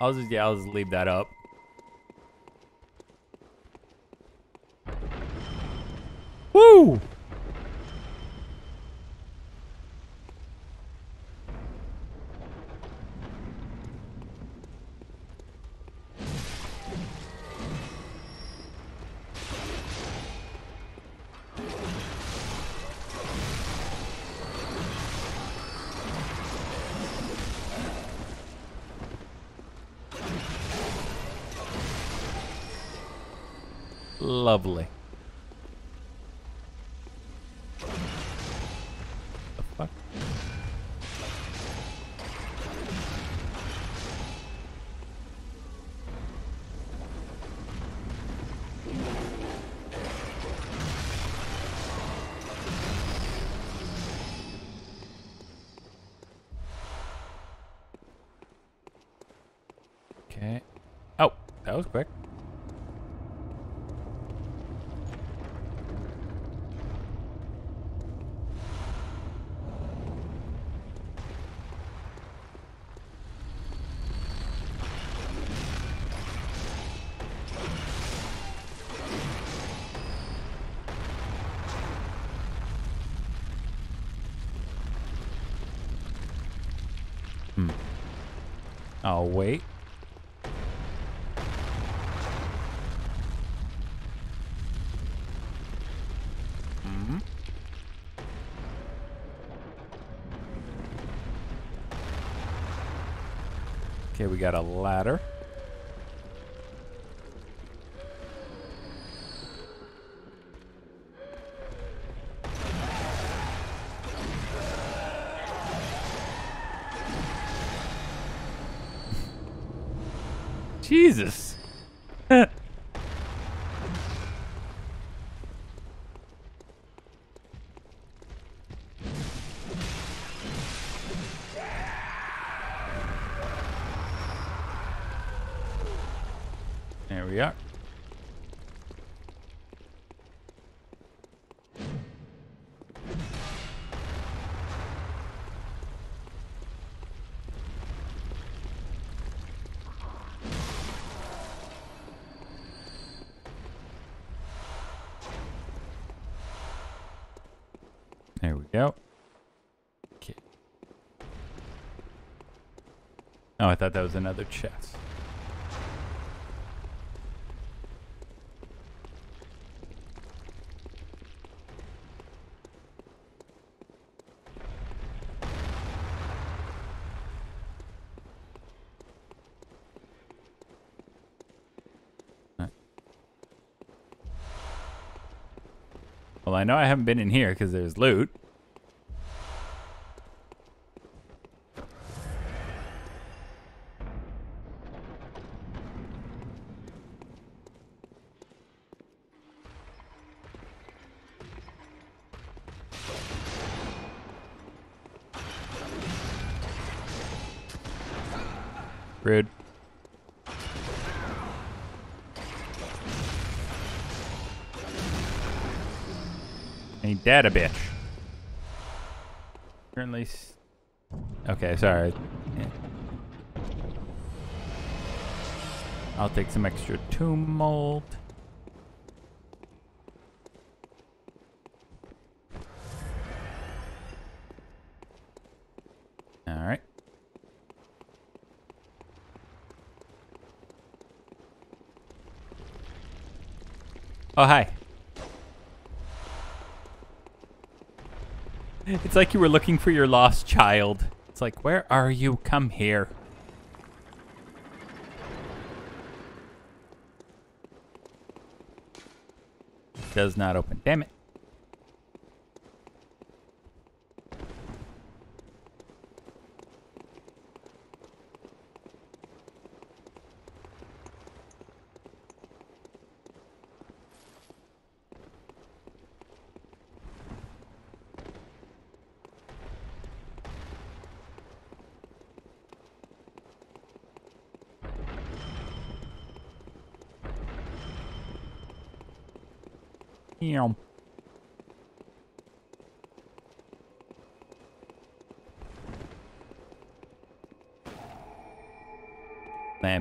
I'll just yeah, I'll just leave that up. Woo! Lovely. The fuck? Okay. Oh, that was quick. Hmm. I'll wait. Got a ladder. Jesus. There we are. There we go. Okay. Oh, I thought that was another chest. Well, I know I haven't been in here because there's loot. Rude. Ain't that a bitch? Currently. Okay, sorry. I'll take some extra tomb mold. All right. Oh, hi. It's like you were looking for your lost child. It's like, where are you? Come here. Does not open. Damn it.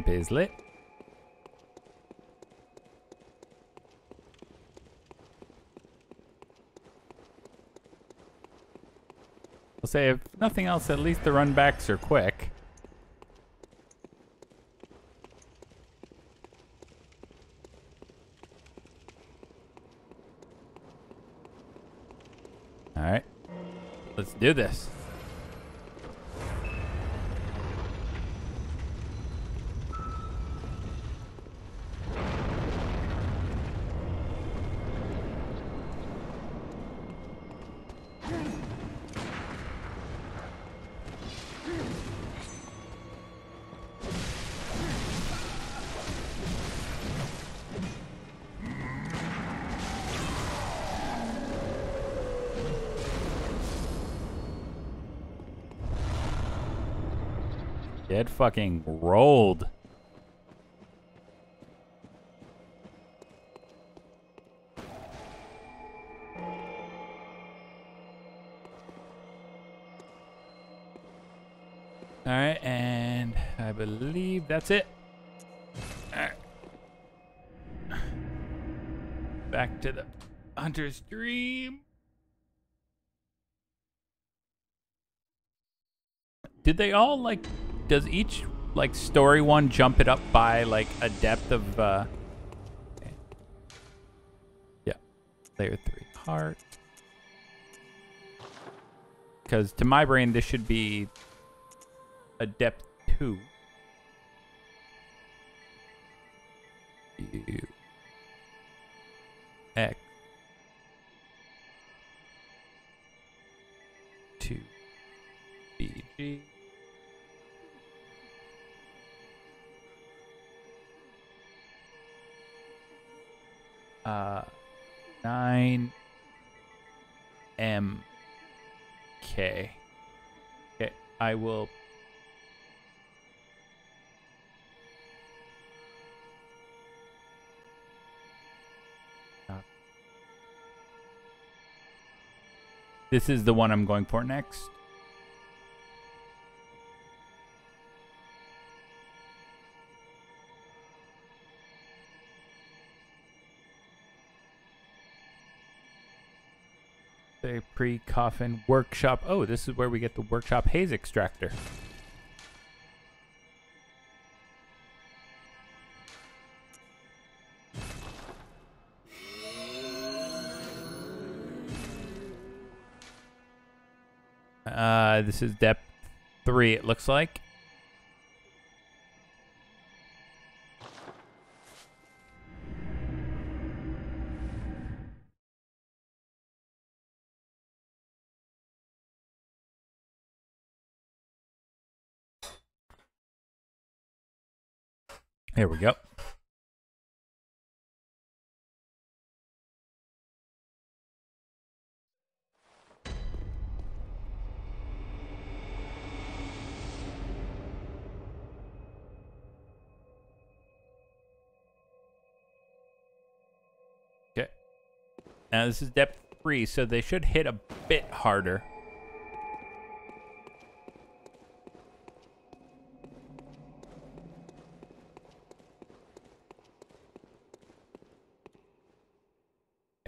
Lamp is lit. I'll say, if nothing else, at least the runbacks are quick. All right. Let's do this. Fucking rolled. All right, and I believe that's it. Back to the hunter's dream. Did they all like? does each like story one jump it up by like a depth of uh yeah layer three heart because to my brain this should be a depth two. Ew. X. Two. BG uh nine M K. Okay, I will This is the one I'm going for next. The pre-coffin workshop. Oh, this is where we get the workshop haze extractor. Uh, this is depth three, it looks like. Here we go. Okay. Now this is depth three, so they should hit a bit harder.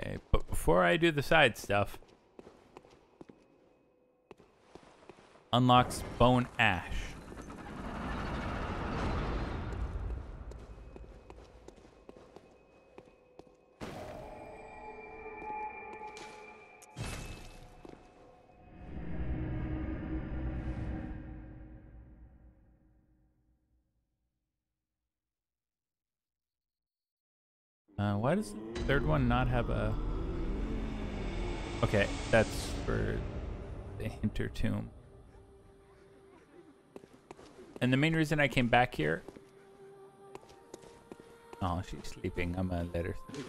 Okay, but before I do the side stuff, unlocks bone ash. Uh, why does the third one not have a... Okay, that's for the Hintertomb. And the main reason I came back here... Oh, she's sleeping. I'm gonna let her sleep.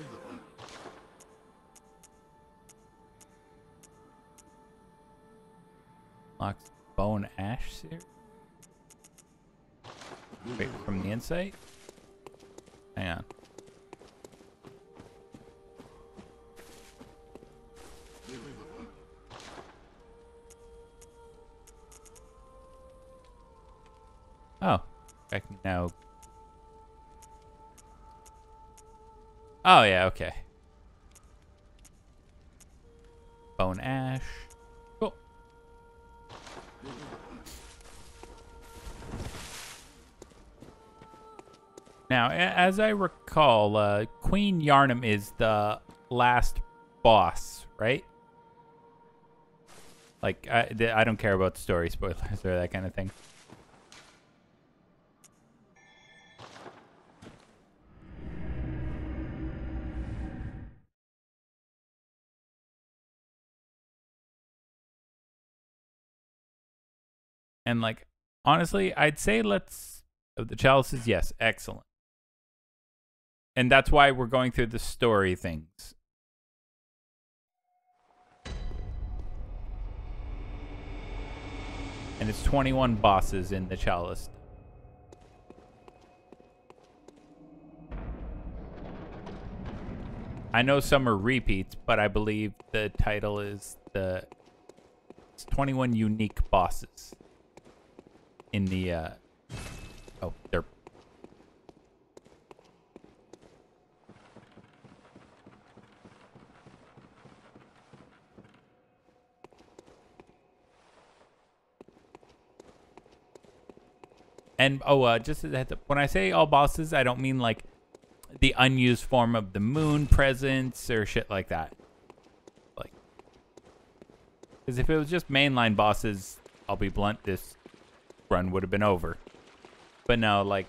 Locks bone ash series? Wait, from the inside? Hang on. Oh yeah, okay. Bone ash. Cool. Now, as I recall, uh, Queen Yharnam is the last boss, right? Like, I, I don't care about story spoilers (laughs) or that kind of thing. And like honestly, I'd say let's of the chalices, yes, excellent. And that's why we're going through the story things. And it's 21 bosses in the chalice. I know some are repeats, but I believe the title is the it's 21 unique bosses in the uh oh they're and oh uh just when i say all bosses i don't mean like the unused form of the moon presence or shit like that. Like because if it was just mainline bosses i'll be blunt this run would have been over. But no, like...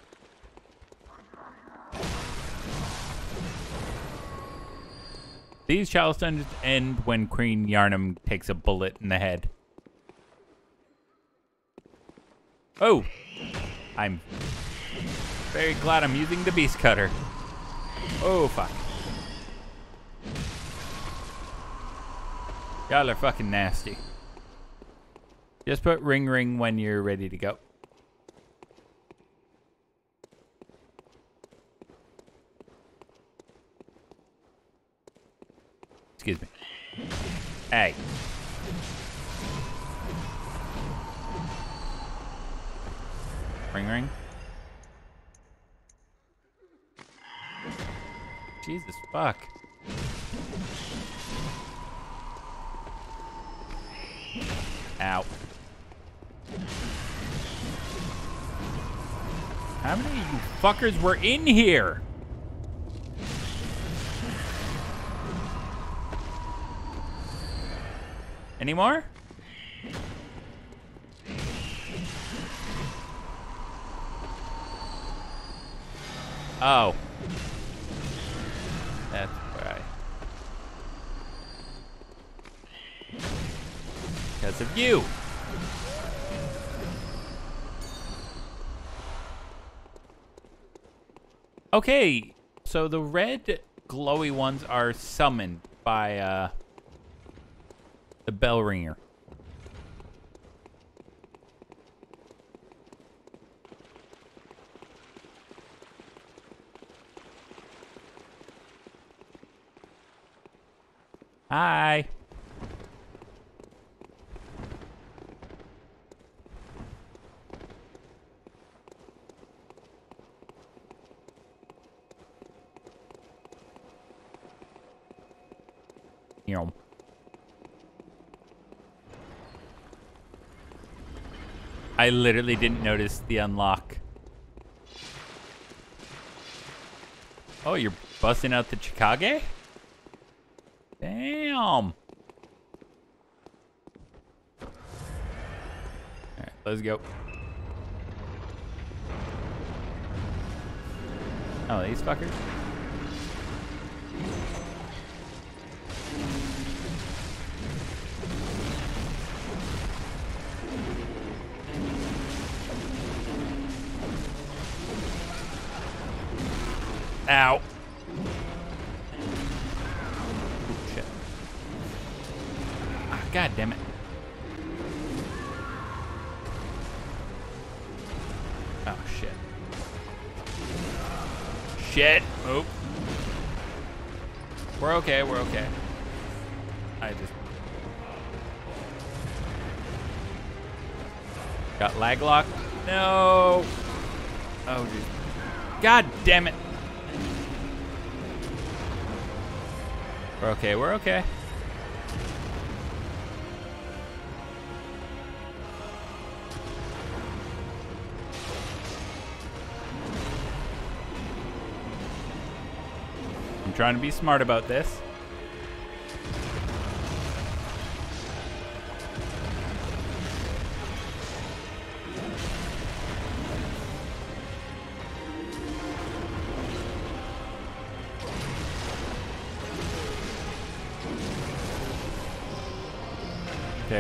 These chalice dungeons end when Queen Yharnam takes a bullet in the head. Oh! I'm very glad I'm using the beast cutter. Oh, fuck. Y'all are fucking nasty. Just put ring ring when you're ready to go. Excuse me. Hey. Ring ring. Jesus fuck. Ow. How many of you fuckers were in here? Any more? Oh. That's right. Because of you. Okay, so the red glowy ones are summoned by uh, the bell ringer. Hi. I literally didn't notice the unlock. Oh, you're busting out the Chikage? Damn. Alright, let's go. Oh, these fuckers? Ow. Ooh, shit. Ah, God damn it. Oh, shit. Shit. Oop. We're okay, we're okay. I just... Got lag lock? No! Oh, dude. God damn it! We're okay, we're okay. I'm trying to be smart about this.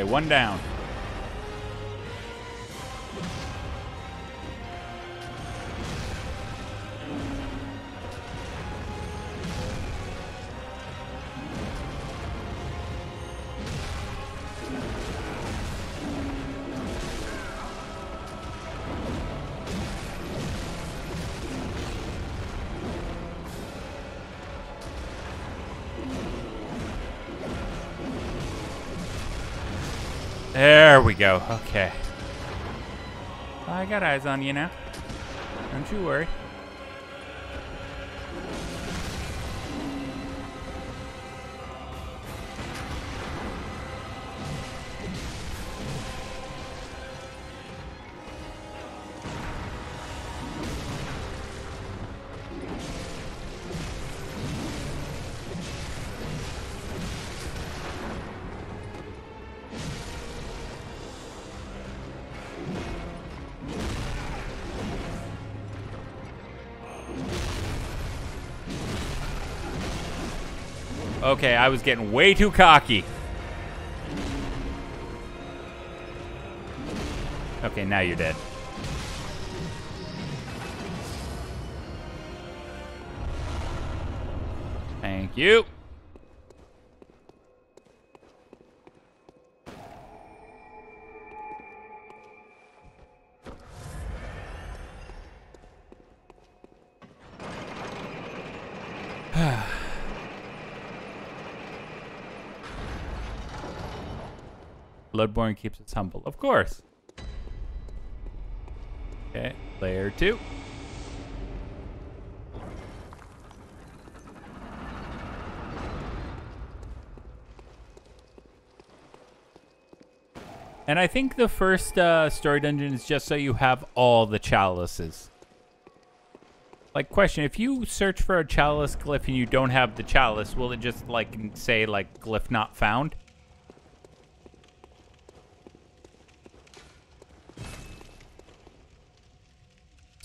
One down. Eyes on you now. Don't you worry. Okay, I was getting way too cocky. Okay, now you're dead. Thank you. Bloodborne keeps us humble. Of course. Okay, layer two. And I think the first uh, story dungeon is just so you have all the chalices. Like, question, if you search for a chalice glyph and you don't have the chalice, will it just, like, say, like, glyph not found?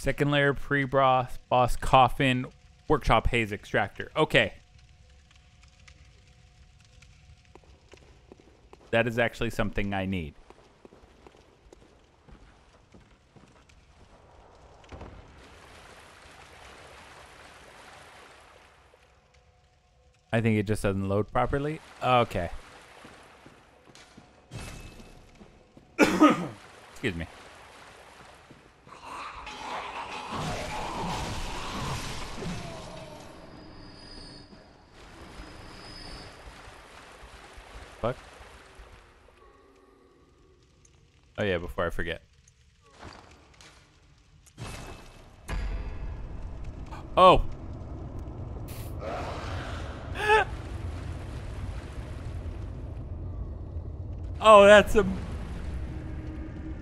Second layer, pre-boss, boss, coffin, workshop, haze extractor. Okay. That is actually something I need. I think it just doesn't load properly. Okay. (coughs) Excuse me. Before I forget. Oh! (gasps) Oh, that's a...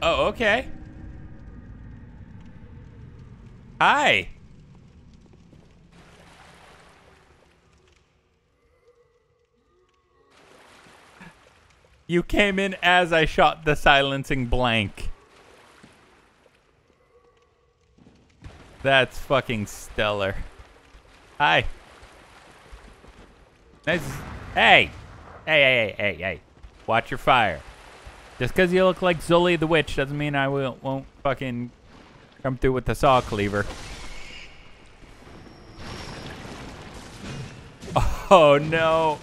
Oh, okay. Hi. You came in as I shot the silencing blank. That's fucking stellar. Hi. Nice. Hey. Hey, hey, hey, hey, hey. Watch your fire. Just because you look like Zully the Witch doesn't mean I will, won't fucking come through with the saw cleaver. (laughs) Oh, no.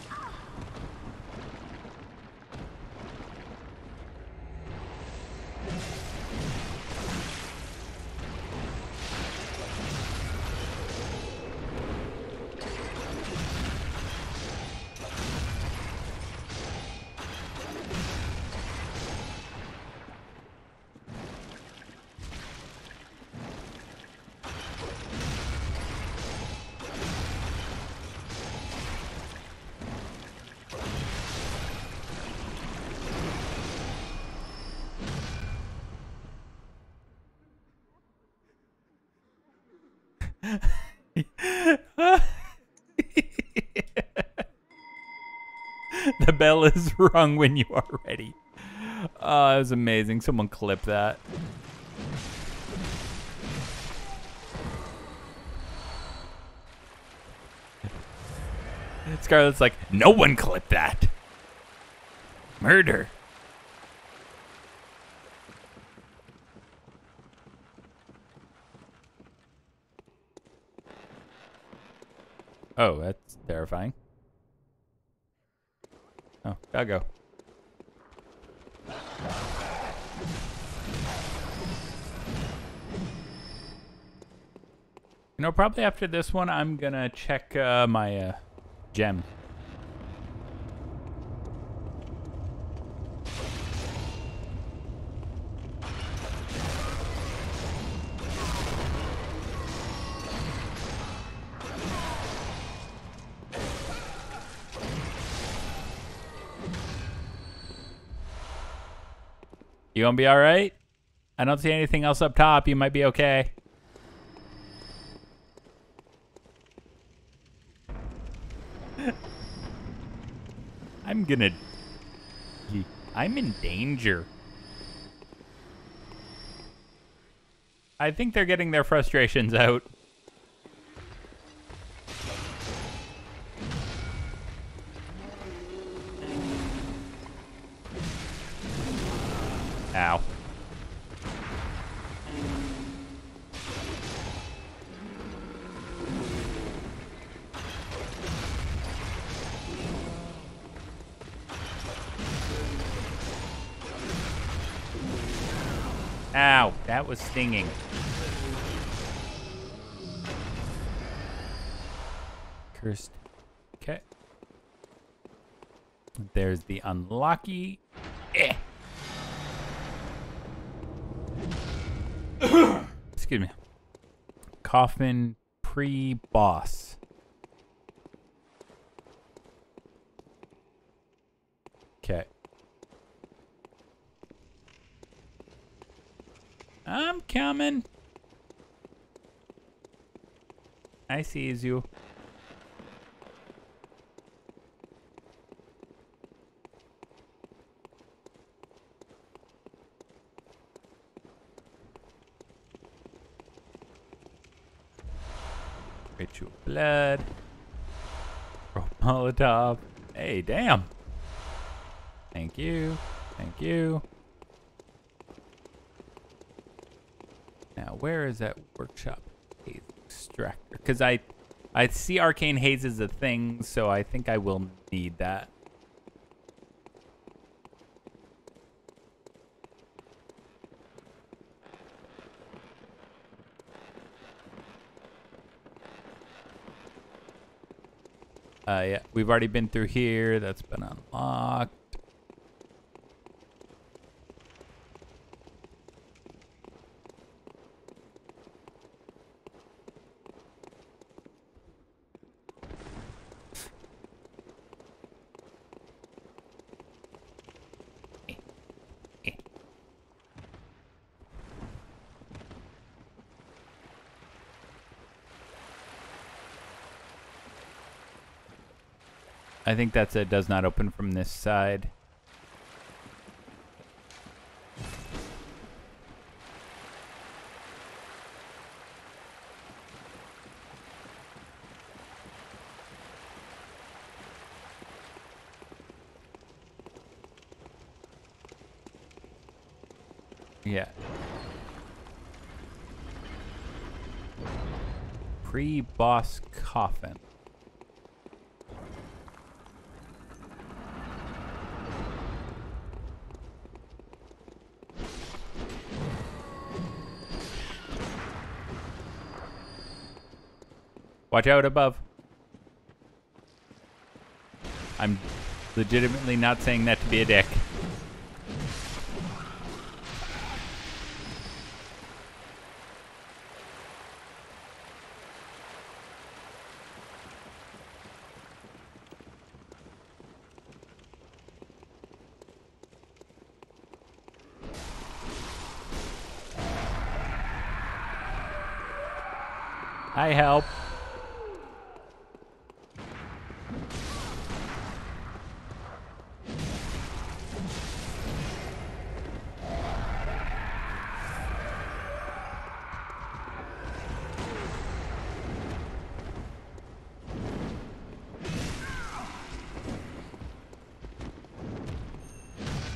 the bell (laughs) is rung when you are ready. Ah, oh, that was amazing. Someone clip that. (laughs) Scarlet's like, no one clip that. Murder. Oh, that's terrifying. Gotta go. You know, probably after this one, I'm gonna check uh, my uh, gem. You gonna be all right? I don't see anything else up top. You might be okay. (laughs) I'm gonna... I'm in danger. I think they're getting their frustrations (laughs) out. Ow, that was stinging. Cursed. Okay. There's the unlucky. Eh. (coughs) Excuse me. Coffin pre-boss. Okay. I'm coming. I sees you. Ritual blood. Throw Molotov. Hey, damn. Thank you. Thank you. Where is that workshop haze extractor? Because I, I see arcane haze as a thing, so I think I will need that. Uh, yeah, we've already been through here. That's been unlocked. I think that's it. Does not open from this side. Yeah. Pre-boss coffin. Watch out above. I'm legitimately not saying that to be a dick. I help.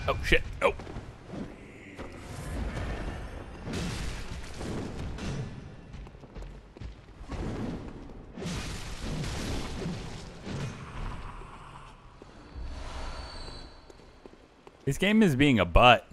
Oh shit. Oh. This game is being a butt.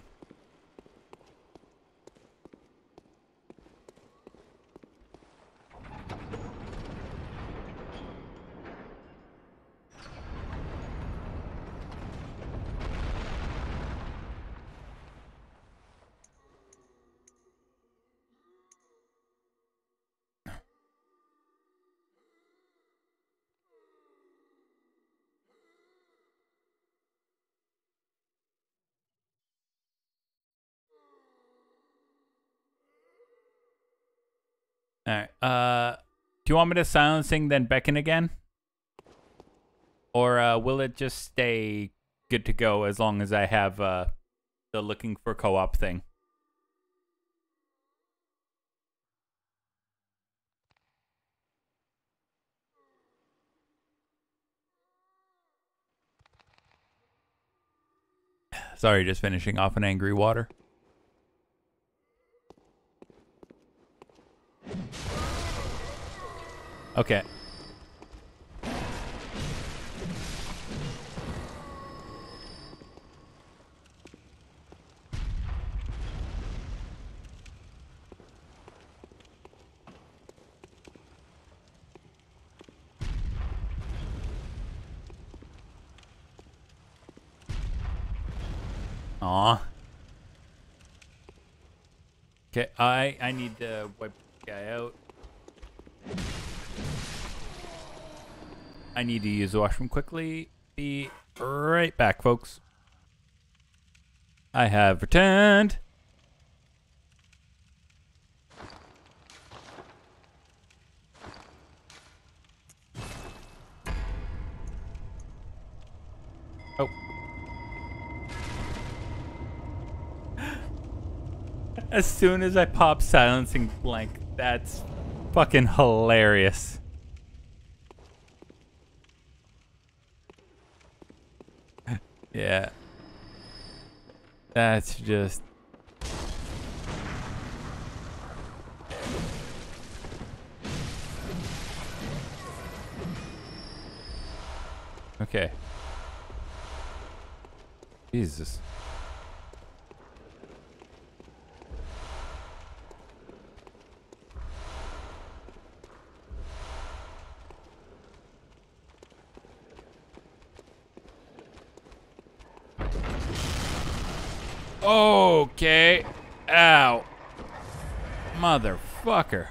All right. Uh, do you want me to silencing then beckon again? Or uh, will it just stay good to go as long as I have uh, the looking for co-op thing? (sighs) Sorry, just finishing off an angry water. Okay. Okay, I I need to wipe this guy out. I need to use the washroom quickly. Be right back, folks. I have returned. Oh. (gasps) As soon as I pop silencing blank, that's fucking hilarious. Yeah. That's just Okay. Jesus. Okay. Ow. Motherfucker.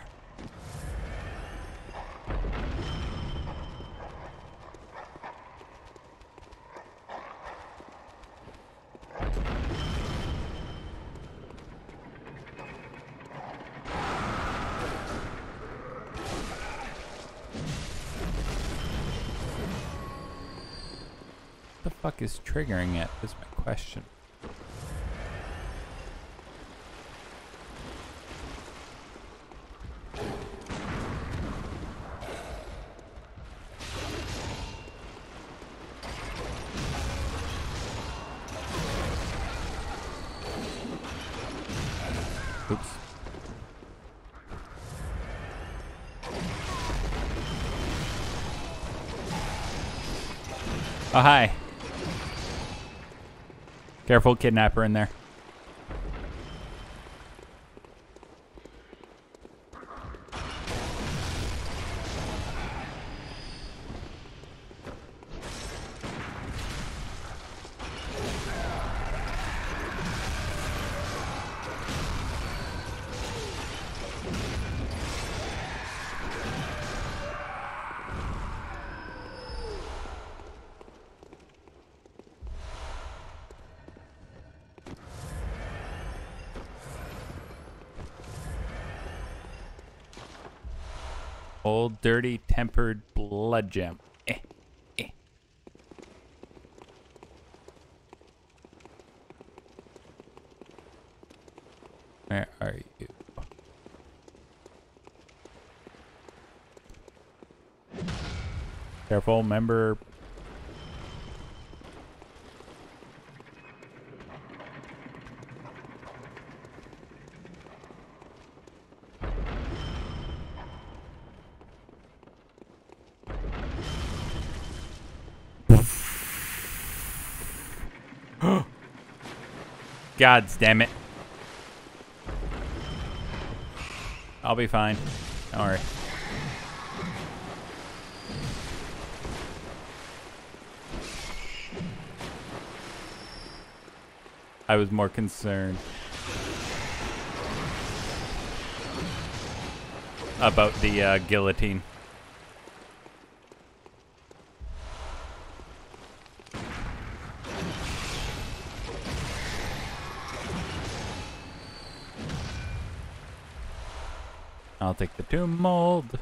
the fuck is triggering it? Is my question. Oh, hi. Careful, kidnapper in there. Old dirty tempered blood gem. Eh, eh. Where are you? Careful, remember. God damn it. I'll be fine. Don't worry. I was more concerned about the uh, guillotine. Take the tomb mold.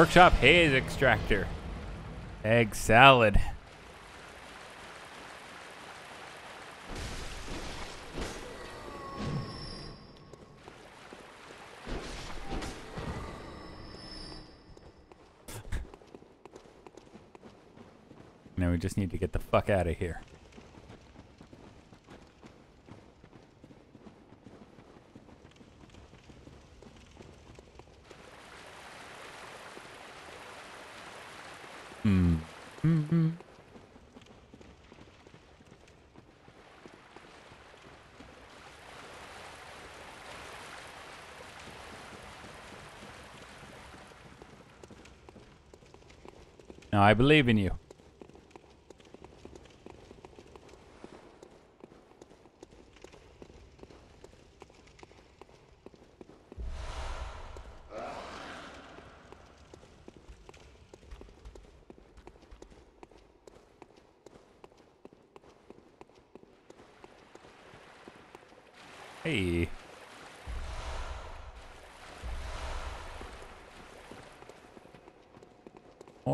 Workshop haze extractor. Egg salad. Now we just need to get the fuck out of here. Hmm. Mm-hmm. Now I believe in you. Hey.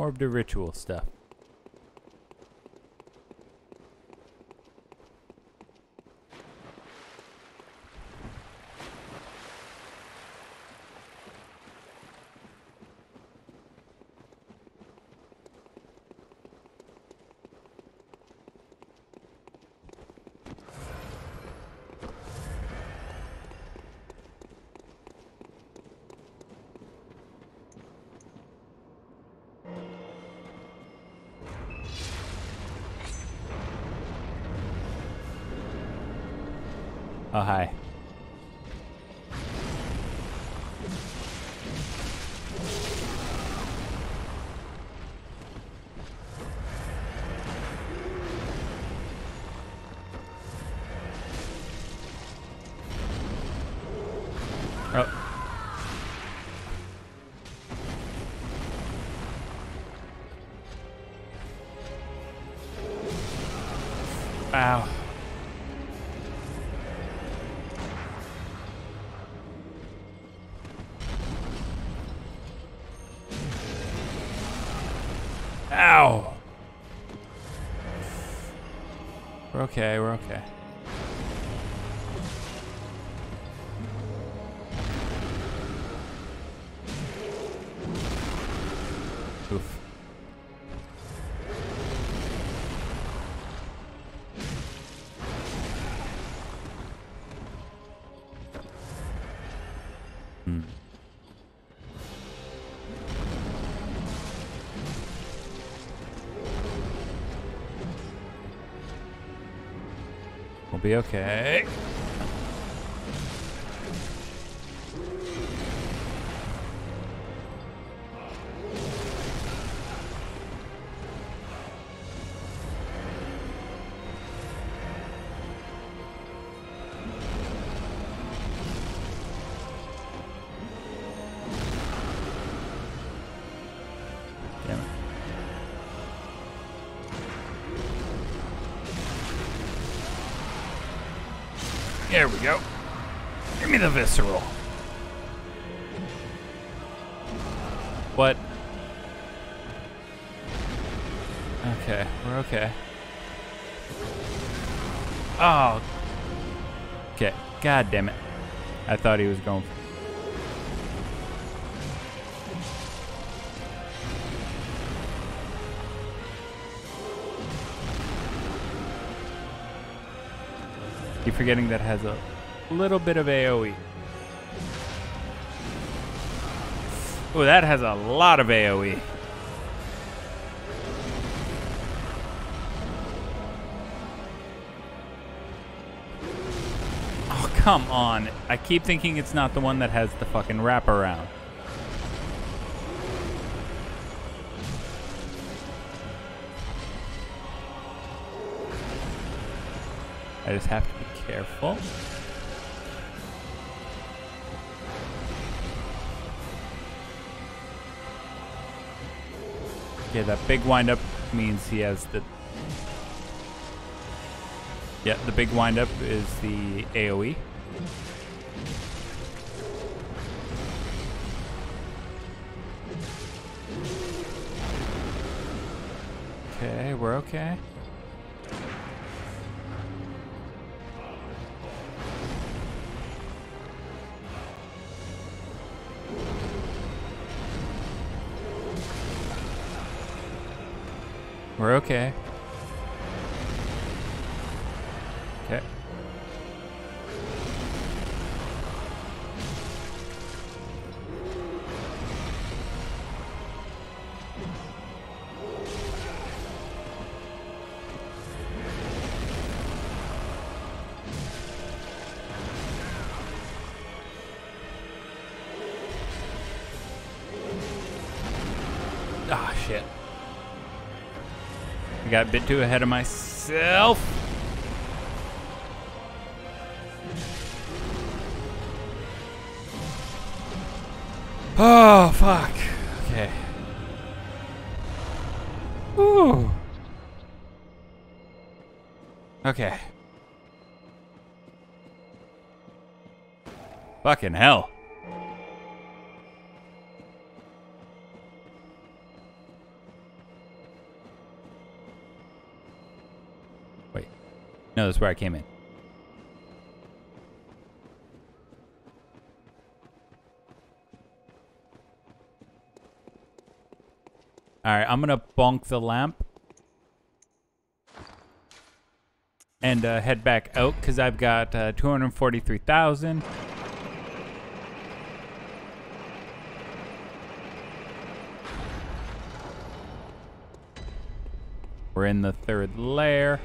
More of the ritual stuff. Okay, we're okay. Be okay. Visceral. What? Okay, we're okay. Oh. Okay, god damn it. I thought he was going. Keep forgetting that has a little bit of AoE. Oh, that has a lot of. AoE. Oh, come on. I keep thinking it's not the one that has the fucking wraparound. I just have to be careful. Okay, that big windup means he has the Yeah, the big windup is the. AoE. Okay. We're okay. Okay. Got a bit too ahead of myself. Oh, fuck. Okay. Ooh. Okay. Fucking hell. No, that's where I came in. Alright, I'm gonna bonk the lamp. And uh, head back out because I've got uh, 243,000. We're in the third layer.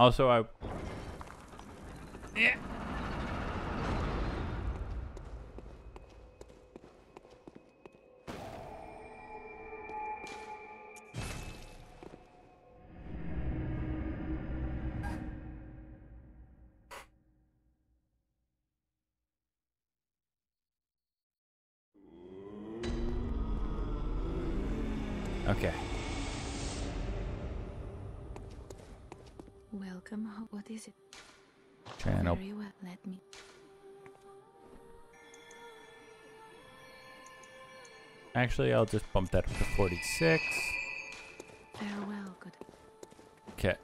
Also, I. Actually, I'll just bump that up to 46.
Farewell. Good.
Okay.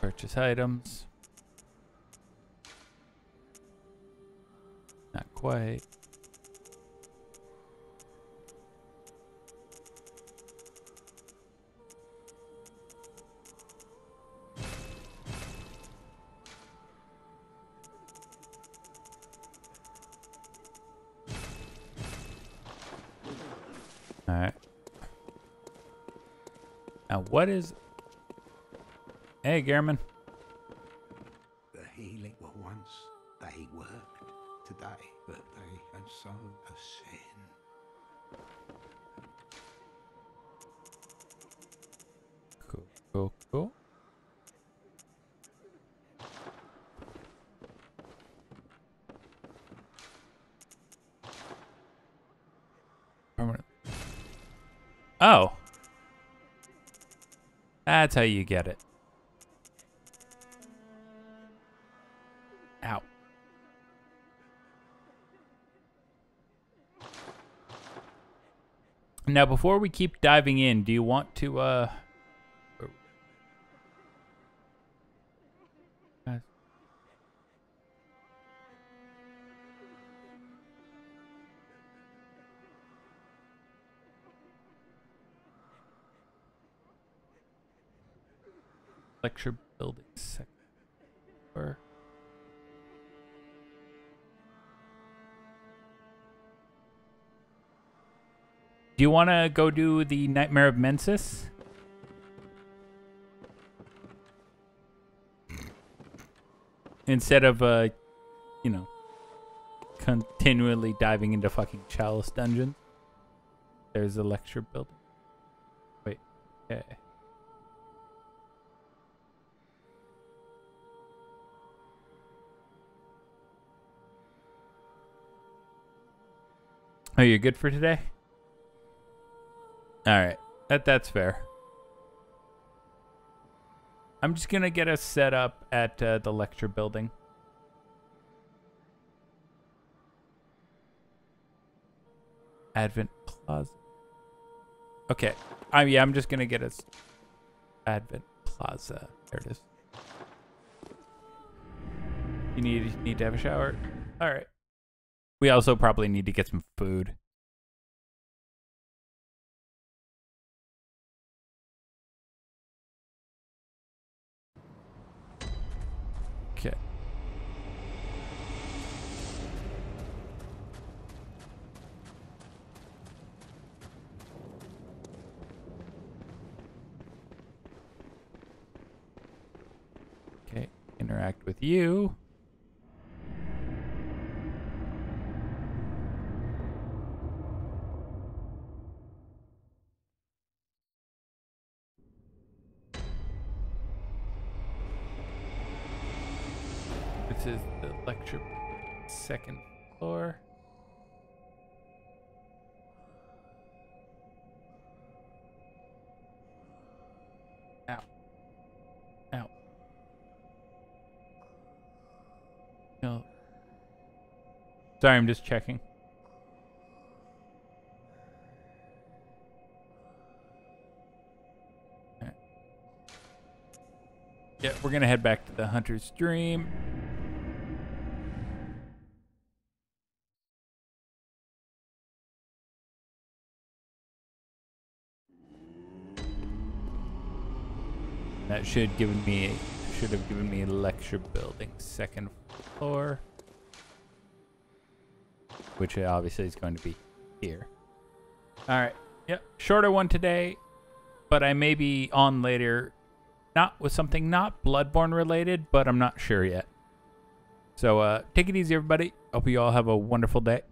Purchase items. Not quite. What is Hey, Gehrman.
The healing were once they worked today, but they had so a sin.
Cool, cool, cool. Permanent. Oh. That's how you get it. Ow. Now, before we keep diving in, do you want to, uh... Lecture building. Do you want to go do the Nightmare of Mensis? Instead of, uh, you know, continually diving into fucking Chalice Dungeon. There's a lecture building. Wait, okay. Oh, you're good for today? All right. That that's fair. I'm just gonna get us set up at uh, the lecture building. Advent Plaza. Okay. I yeah, I'm just gonna get us Advent Plaza. There it is. You need need to have a shower. All right. We also probably need to get some food. Okay. Okay, interact with you. Sorry, I'm just checking. Yeah, we're gonna head back to the Hunter's Dream. That should given me should have given me lecture building second floor, which obviously is going to be here. All right, yep, shorter one today, but I may be on later, not with something not Bloodborne related, but I'm not sure yet. So uh, take it easy, everybody. Hope you all have a wonderful day.